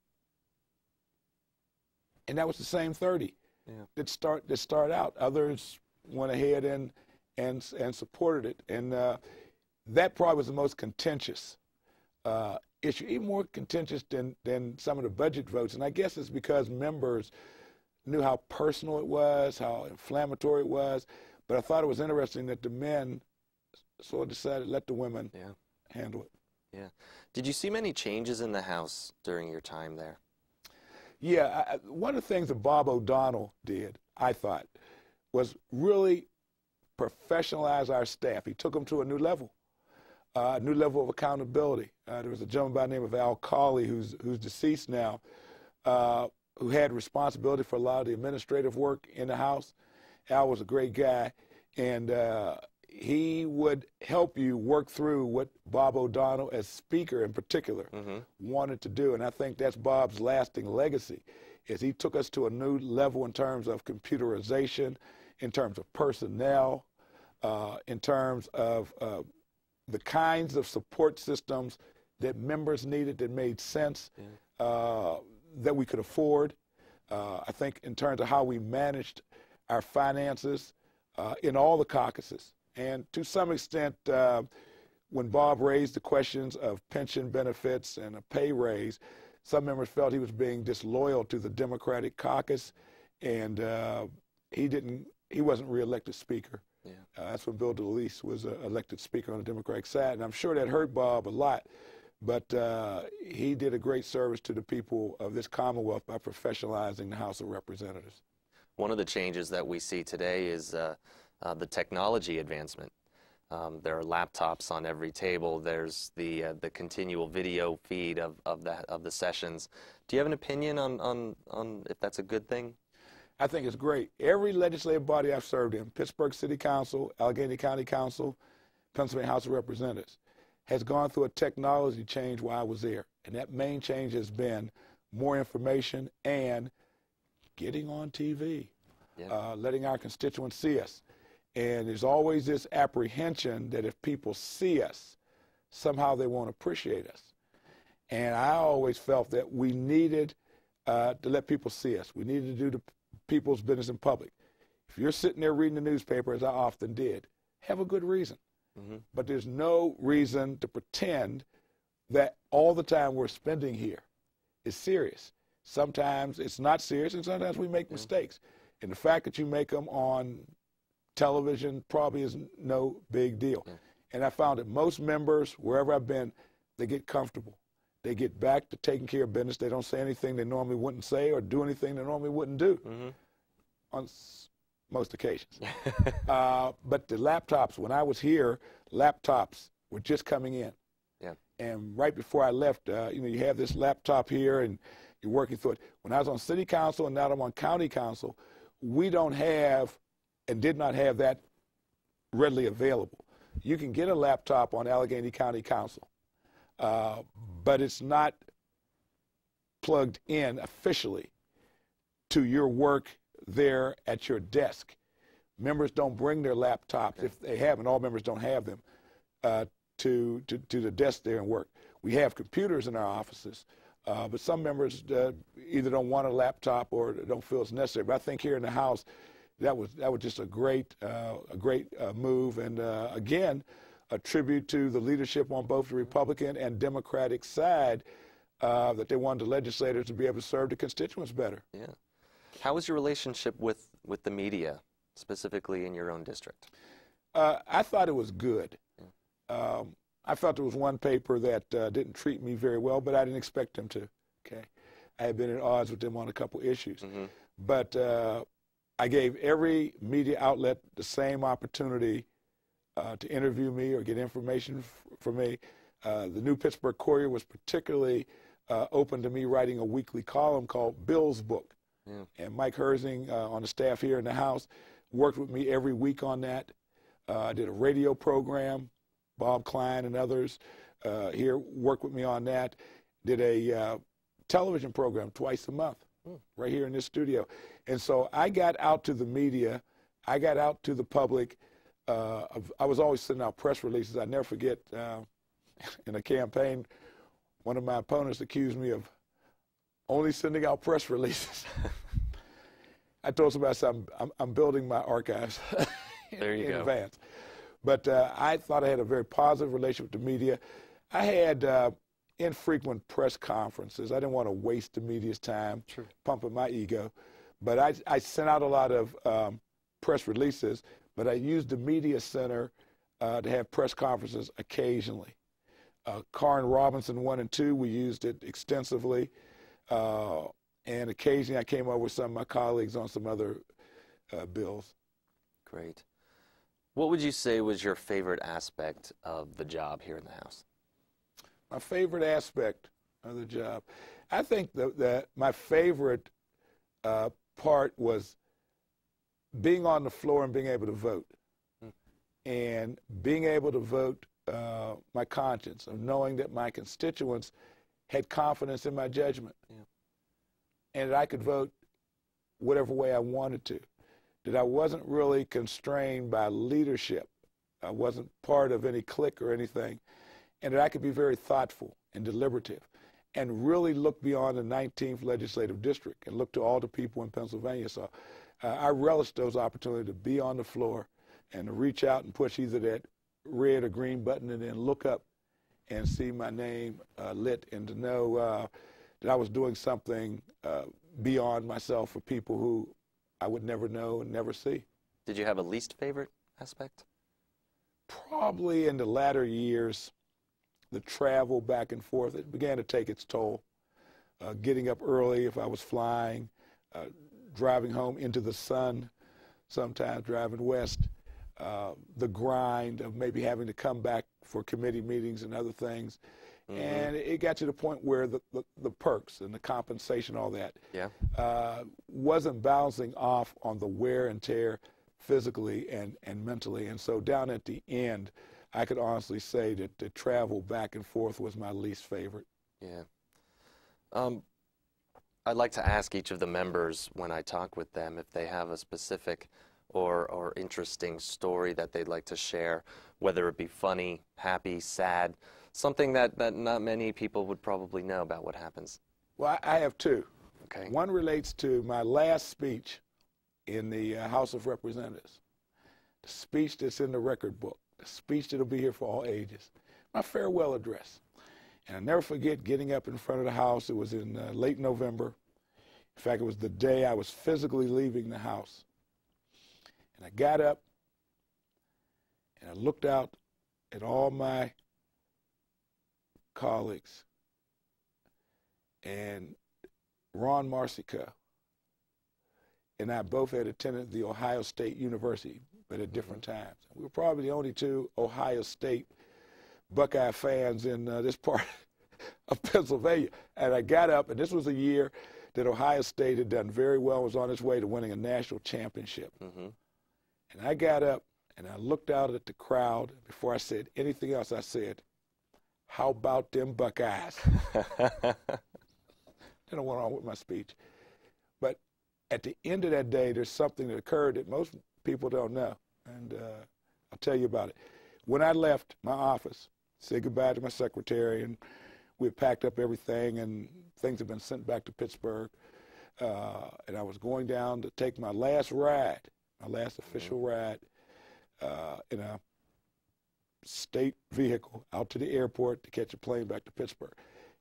and that was the same 30 Yeah. that start that start out. Others went ahead and and and supported it, and uh, that probably was the most contentious uh, issue, even more contentious than than some of the budget votes. And I guess it's because members knew how personal it was, how inflammatory it was. But I thought it was interesting that the men sort of decided let the women Yeah. handle it. Yeah. Did you see many changes in the House during your time there? Yeah, I, one of the things that Bob O'Donnell did, I thought, was really professionalize our staff. He took them to a new level, uh, a new level of accountability. Uh, there was a gentleman by the name of Al Colley, who's who's deceased now, uh, who had responsibility for a lot of the administrative work in the House. Al was a great guy, and uh, he would help you work through what Bob O'Donnell, as Speaker in particular, wanted to do. And I think that's Bob's lasting legacy, is he took us to a new level in terms of computerization, in terms of personnel, uh, in terms of uh, the kinds of support systems that members needed that made sense, uh, that we could afford. Uh, I think in terms of how we managed our finances uh, in all the caucuses. And to some extent, uh, when Bob raised the questions of pension benefits and a pay raise, some members felt he was being disloyal to the Democratic caucus, and uh, he didn't. He wasn't reelected Speaker. Yeah. Uh, that's when Bill DeWeese was uh, elected Speaker on the Democratic side, and I'm sure that hurt Bob a lot. But uh, he did a great service to the people of this Commonwealth by professionalizing the House of Representatives. One of the changes that we see today is uh, uh, the technology advancement. Um, there are laptops on every table. There's the uh, the continual video feed of, of the of the sessions. Do you have an opinion on, on, on if that's a good thing? I think it's great. Every legislative body I've served in, Pittsburgh City Council, Allegheny County Council, Pennsylvania House of Representatives, has gone through a technology change while I was there. And that main change has been more information and getting on TV, Yeah. uh, letting our constituents see us. And there's always this apprehension that if people see us, somehow they won't appreciate us. And I always felt that we needed uh, to let people see us. We needed to do the people's business in public. If you're sitting there reading the newspaper, as I often did, have a good reason. Mm-hmm. But there's no reason to pretend that all the time we're spending here is serious. Sometimes it's not serious, and sometimes we make mistakes. And the fact that you make them on television probably is no big deal. And I found that most members, wherever I've been, they get comfortable. They get back to taking care of business. They don't say anything they normally wouldn't say or do anything they normally wouldn't do on s- most occasions. *laughs* uh, but the laptops, when I was here, laptops were just coming in. Yeah. And right before I left, uh, you know, you have this laptop here and you're working through it. When I was on city council and now I'm on county council, we don't have and did not have that readily available. You can get a laptop on Allegheny County Council, but it's not plugged in officially to your work there at your desk. Members don't bring their laptops if they have, and all members don't have them, uh, to, to, to the desk there and work. We have computers in our offices, uh, but some members uh, either don't want a laptop or don't feel it's necessary. But I think here in the House, that was that was just a great uh, a great uh, move, and uh, again, a tribute to the leadership on both the Republican and Democratic side uh, that they wanted the legislators to be able to serve the constituents better. Yeah. How was your relationship with, with the media, specifically in your own district? Uh, I thought it was good. Um, I felt there was one paper that uh, didn't treat me very well, but I didn't expect them to. Okay, I had been at odds with them on a couple issues, but uh, I gave every media outlet the same opportunity uh, to interview me or get information f- from me. Uh, the New Pittsburgh Courier was particularly uh, open to me writing a weekly column called Bill's Book. And Mike Herzing uh, on the staff here in the House worked with me every week on that. Uh, I did a radio program. Bob Klein and others uh, here worked with me on that. Did a uh, television program twice a month right here in this studio. And so I got out to the media. I got out to the public. Uh, I was always sending out press releases. I never forget uh, *laughs* in a campaign, one of my opponents accused me of only sending out press releases. *laughs* I told somebody I said, I'm, I'm, I'm building my archives *laughs* there you in go. advance. But uh, I thought I had a very positive relationship with the media. I had uh, infrequent press conferences. I didn't want to waste the media's time True. pumping my ego. But I, I sent out a lot of um, press releases, but I used the media center uh, to have press conferences occasionally. Uh, Carn Robinson 1 and 2, we used it extensively. Uh, and occasionally I came up with some of my colleagues on some other uh, bills. Great. What would you say was your favorite aspect of the job here in the House? My favorite aspect of the job, I think that, that my favorite uh, part was being on the floor and being able to vote, and being able to vote uh, my conscience of knowing that my constituents had confidence in my judgment, Yeah. and that I could vote whatever way I wanted to. That I wasn't really constrained by leadership. I wasn't part of any clique or anything and that I could be very thoughtful and deliberative and really look beyond the 19th legislative district and look to all the people in Pennsylvania. So uh, I relished those opportunities to be on the floor and to reach out and push either that red or green button and then look up and see my name uh, lit and to know uh, that I was doing something uh, beyond myself for people who I would never know and never see. Did you have a least favorite aspect? Probably in the latter years, the travel back and forth, it began to take its toll. Uh, getting up early if I was flying, uh, driving home into the sun, sometimes driving west, uh, the grind of maybe having to come back for committee meetings and other things. And it got to the point where the, the, the perks and the compensation, all that, Yeah. uh, wasn't bouncing off on the wear and tear physically and, and mentally. And so down at the end, I could honestly say that the travel back and forth was my least favorite. Yeah. Um, I'd like to ask each of the members when I talk with them if they have a specific or, or interesting story that they'd like to share, whether it be funny, happy, sad, something that, that not many people would probably know about what happens. Well, I, have two. Okay. One relates to my last speech in the uh, House of Representatives, the speech that's in the record book, the speech that'll be here for all ages, my farewell address. And I never forget getting up in front of the House. It was in uh, late November. In fact, it was the day I was physically leaving the House. And I got up and I looked out at all my colleagues and Ron Marsico and I both had attended the Ohio State University, but at different times. We were probably the only two Ohio State Buckeye fans in uh, this part *laughs* of Pennsylvania. And I got up, and this was a year that Ohio State had done very well, was on its way to winning a national championship. hmm And I got up and I looked out at the crowd. Before I said anything else, I said, How about them Buckeyes? *laughs* then I went on with my speech. But at the end of that day, there's something that occurred that most people don't know. And uh, I'll tell you about it. When I left my office, said goodbye to my secretary, and we had packed up everything, and things had been sent back to Pittsburgh. Uh, and I was going down to take my last ride, my last official ride, uh, in a state vehicle out to the airport to catch a plane back to Pittsburgh.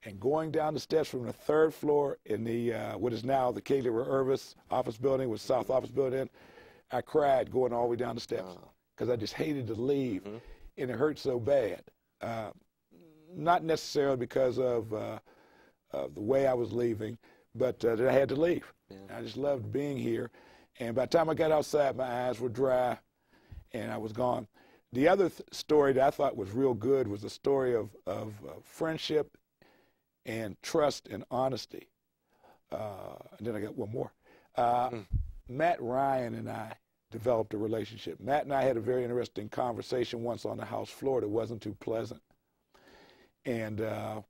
And going down the steps from the third floor in the uh, what is now the Kaylee Irvis office building with South Office Building, I cried going all the way down the steps Oh. because I just hated to leave, and it hurt so bad. Uh, not necessarily because of, uh, of the way I was leaving, but uh, that I had to leave. I just loved being here, and by the time I got outside, my eyes were dry, and I was gone. The other th- story that I thought was real good was the story of, of uh, friendship and trust and honesty. Uh, and then I got one more. Uh, Matt Ryan and I developed a relationship. Matt and I had a very interesting conversation once on the House floor that wasn't too pleasant. And uh,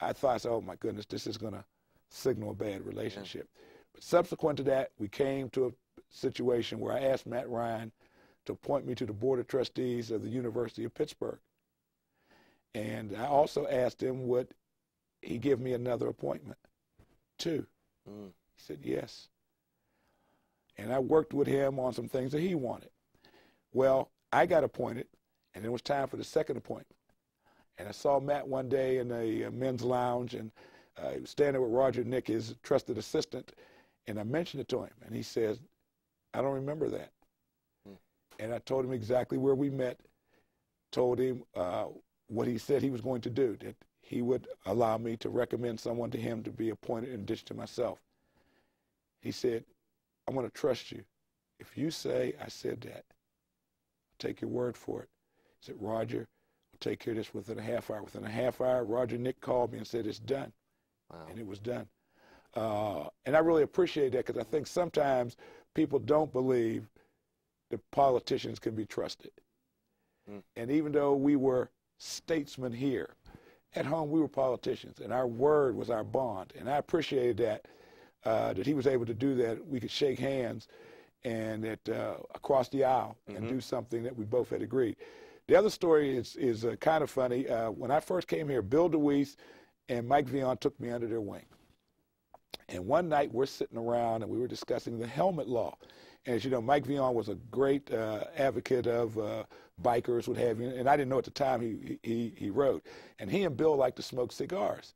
I thought, I said, oh my goodness, this is going to signal a bad relationship. But subsequent to that, we came to a situation where I asked Matt Ryan to appoint me to the Board of Trustees of the University of Pittsburgh. And I also asked him, would he give me another appointment? Two. Mm. He said, yes. And I worked with him on some things that he wanted. Well, I got appointed, and it was time for the second appointment. And I saw Matt one day in a, a men's lounge, and uh, standing with Roger Nick, his trusted assistant, and I mentioned it to him, and he says, I don't remember that. Hmm. And I told him exactly where we met, told him uh, what he said he was going to do, that he would allow me to recommend someone to him to be appointed in addition to myself. He said, I want to trust you. If you say I said that, I'll take your word for it. He said, Roger, we'll take care of this within a half hour. Within a half hour, Roger Nick called me and said, it's done. Wow. And it was done. Uh, and I really appreciate that because I think sometimes people don't believe that politicians can be trusted. Mm. And even though we were statesmen here, at home we were politicians, and our word was our bond. And I appreciated that uh, that he was able to do that. We could shake hands and that uh, across the aisle and Mhm. do something that we both had agreed. The other story is is uh, kind of funny. Uh, when I first came here, Bill DeWeese and Mike Veon took me under their wing. And one night we're sitting around and we were discussing the helmet law. And as you know, Mike Veon was a great uh, advocate of uh, bikers, what have you. And I didn't know at the time he, he, he rode. And he and Bill liked to smoke cigars.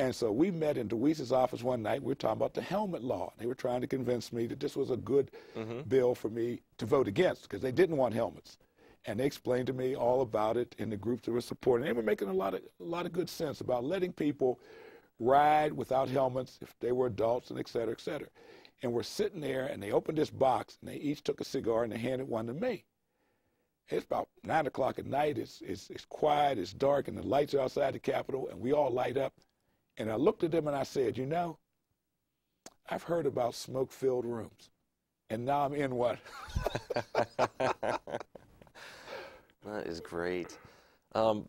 And so we met in DeWeese's office one night. We were talking about the helmet law. They were trying to convince me that this was a good Mhm. bill for me to vote against because they didn't want helmets. And they explained to me all about it in the groups that were supporting. They were making a lot of a lot of good sense about letting people ride without helmets if they were adults and et cetera, et cetera. And we're sitting there and they opened this box and they each took a cigar and they handed one to me. It's about nine o'clock at night. It's, it's, it's quiet, it's dark, and the lights are outside the Capitol, and we all light up. And I looked at them and I said, You know, I've heard about smoke filled rooms, and now I'm in one. *laughs* That is great. Um,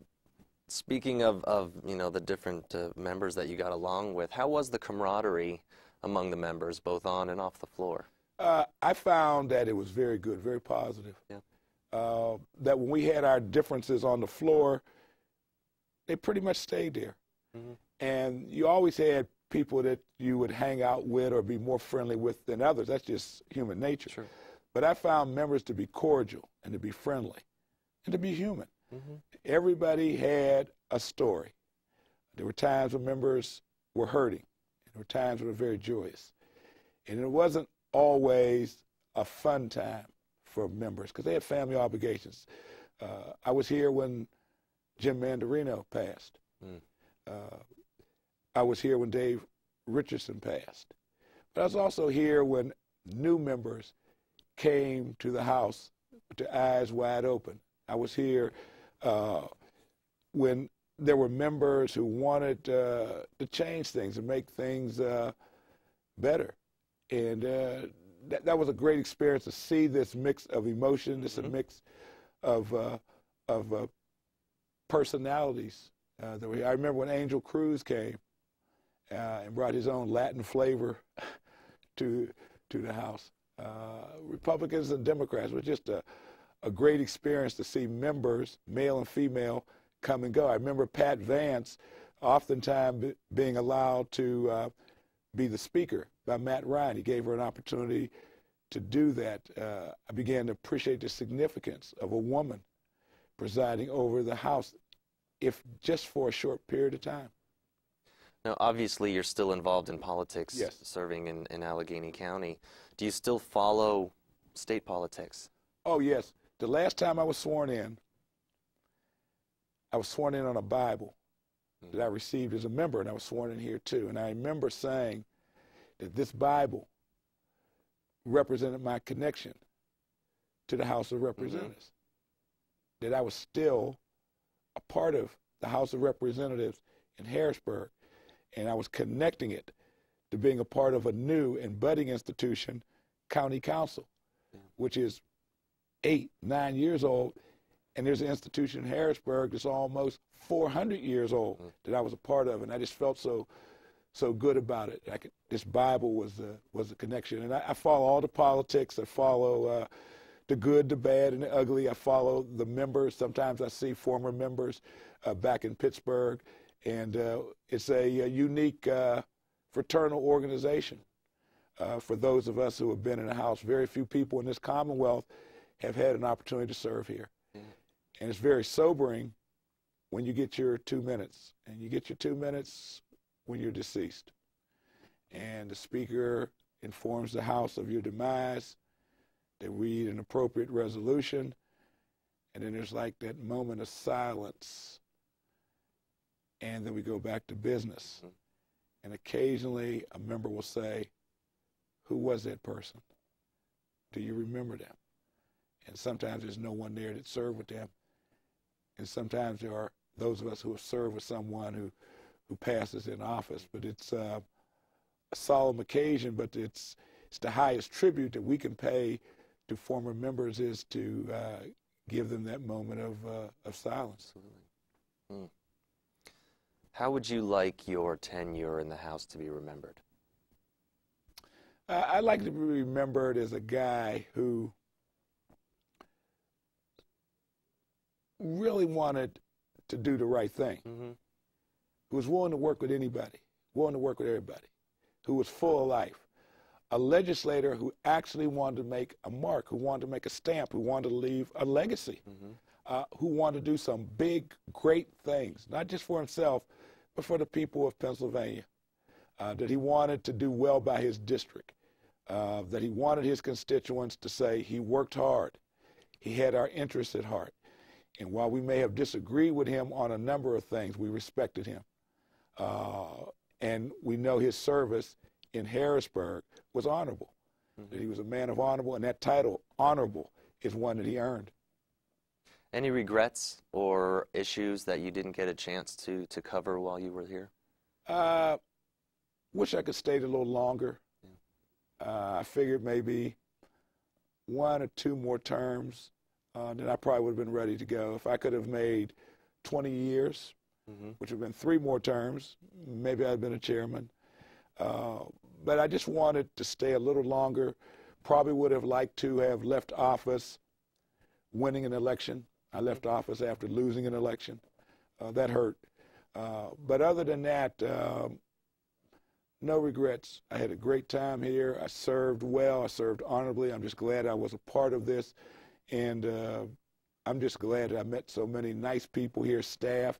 speaking of, of you know the different uh, members that you got along with, how was the camaraderie among the members, both on and off the floor? Uh, I found that it was very good, very positive. Yeah. Uh, that when we had our differences on the floor, they pretty much stayed there. Mhm. And you always had people that you would hang out with or be more friendly with than others. That's just human nature. Sure. But I found members to be cordial and to be friendly and to be human. Mm-hmm. Everybody had a story. There were times when members were hurting. There were times when they were very joyous. And it wasn't always a fun time for members because they had family obligations. Uh, I was here when Jim Manderino passed. Mm. Uh, I was here when Dave Richardson passed. But I was also here when new members came to the House with their eyes wide open. I was here uh, when there were members who wanted uh, to change things and make things uh, better. And uh, that, that was a great experience to see this mix of emotion, this Mhm. mix of, uh, of uh, personalities. Uh, I remember when Angel Cruz came uh, and brought his own Latin flavor to, to the House. Uh, Republicans and Democrats was just a, a great experience to see members, male and female, come and go. I remember Pat Vance oftentimes be, being allowed to uh, be the speaker by Matt Ryan. He gave her an opportunity to do that. Uh, I began to appreciate the significance of a woman presiding over the House, if just for a short period of time. Now, obviously, you're still involved in politics, Yes. serving in, in Allegheny County. Do you still follow state politics? Oh, yes. The last time I was sworn in, I was sworn in on a Bible mm-hmm. that I received as a member, and I was sworn in here too. And I remember saying that this Bible represented my connection to the House of mm-hmm. Representatives, that I was still a part of the House of Representatives in Harrisburg, and I was connecting it to being a part of a new and budding institution, County Council, which is eight, nine years old, and there's an institution in Harrisburg that's almost 400 years old Mm. that I was a part of, and I just felt so so good about it. I could, this Bible was a, was a connection, and I, I follow all the politics. I follow uh, the good, the bad, and the ugly. I follow the members. Sometimes I see former members uh, back in Pittsburgh, And uh, it's a, a unique uh, fraternal organization uh, for those of us who have been in the House. Very few people in this Commonwealth have had an opportunity to serve here. And it's very sobering when you get your two minutes. And you get your two minutes when you're deceased. And the Speaker informs the House of your demise. They read an appropriate resolution. And then there's like that moment of silence. And then we go back to business. Mm-hmm. And occasionally a member will say, Who was that person? Do you remember them? And sometimes there's no one there that served with them. And sometimes there are those of us who have served with someone who, who passes in office. But it's uh, a solemn occasion, but it's, it's the highest tribute that we can pay to former members is to uh, give them that moment of, uh, of silence. Mm. How would you like your tenure in the House to be remembered? Uh, I'd like to be remembered as a guy who really wanted to do the right thing, mm-hmm. who was willing to work with anybody, willing to work with everybody, who was full of life. A legislator who actually wanted to make a mark, who wanted to make a stamp, who wanted to leave a legacy, mm-hmm. uh, who wanted to do some big, great things, not just for himself, for the people of Pennsylvania. Uh, that he wanted to do well by his district, uh, that he wanted his constituents to say he worked hard, he had our interests at heart. And while we may have disagreed with him on a number of things, we respected him. Uh, and we know his service in Harrisburg was honorable, mm-hmm. that he was a man of honorable, and that title, honorable, is one that he earned. Any regrets or issues that you didn't get a chance to, to cover while you were here? Uh, wish I could stay a little longer. Yeah. Uh, I figured maybe one or two more terms, uh, then I probably would have been ready to go. If I could have made 20 years, mm-hmm. which would have been three more terms, maybe I'd have been a chairman. Uh, but I just wanted to stay a little longer. Probably would have liked to have left office winning an election. I left office after losing an election. Uh, that hurt. Uh, but other than that, um, no regrets. I had a great time here. I served well. I served honorably. I'm just glad I was a part of this. And uh, I'm just glad that I met so many nice people here, staff,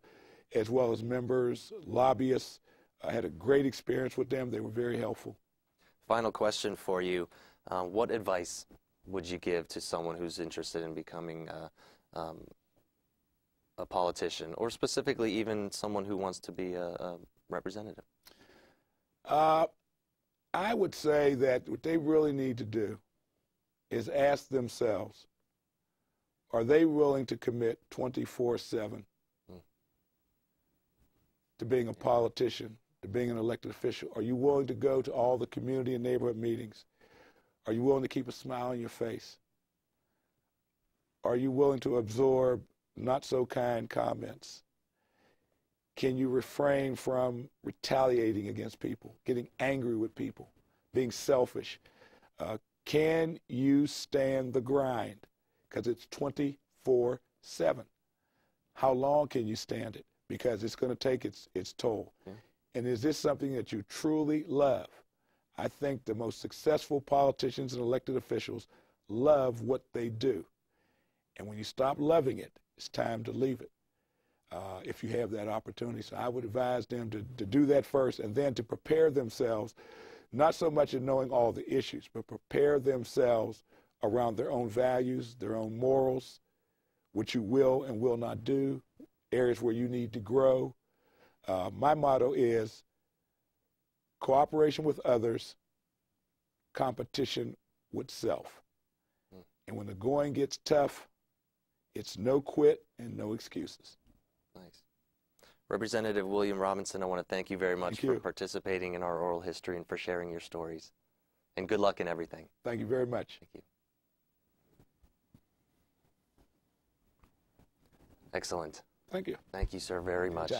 as well as members, lobbyists. I had a great experience with them. They were very helpful. Final question for you. Uh, what advice would you give to someone who's interested in becoming uh, um, a politician, or specifically even someone who wants to be a, a representative? Uh, I would say that what they really need to do is ask themselves, are they willing to commit 24-7 hmm. to being a politician, to being an elected official? Are you willing to go to all the community and neighborhood meetings? Are you willing to keep a smile on your face? Are you willing to absorb not so kind comments? Can you refrain from retaliating against people, getting angry with people, being selfish? Uh, can you stand the grind? Because it's 24 7. How long can you stand it? Because it's going to take its, its toll. Yeah. And is this something that you truly love? I think the most successful politicians and elected officials love what they do. And when you stop loving it, it's time to leave it. Uh, if you have that opportunity. So I would advise them to, to do that first and then to prepare themselves, not so much in knowing all the issues, but prepare themselves around their own values, their own morals, what you will and will not do, areas where you need to grow. Uh, my motto is cooperation with others, competition with self. Hmm. And when the going gets tough, it's no quit and no excuses. Nice. Representative William Robinson, I want to thank you very much thank for participating in our oral history and for sharing your stories. And good luck in everything. Thank you very much. Thank you. Excellent. Thank you. Thank you, sir, very much.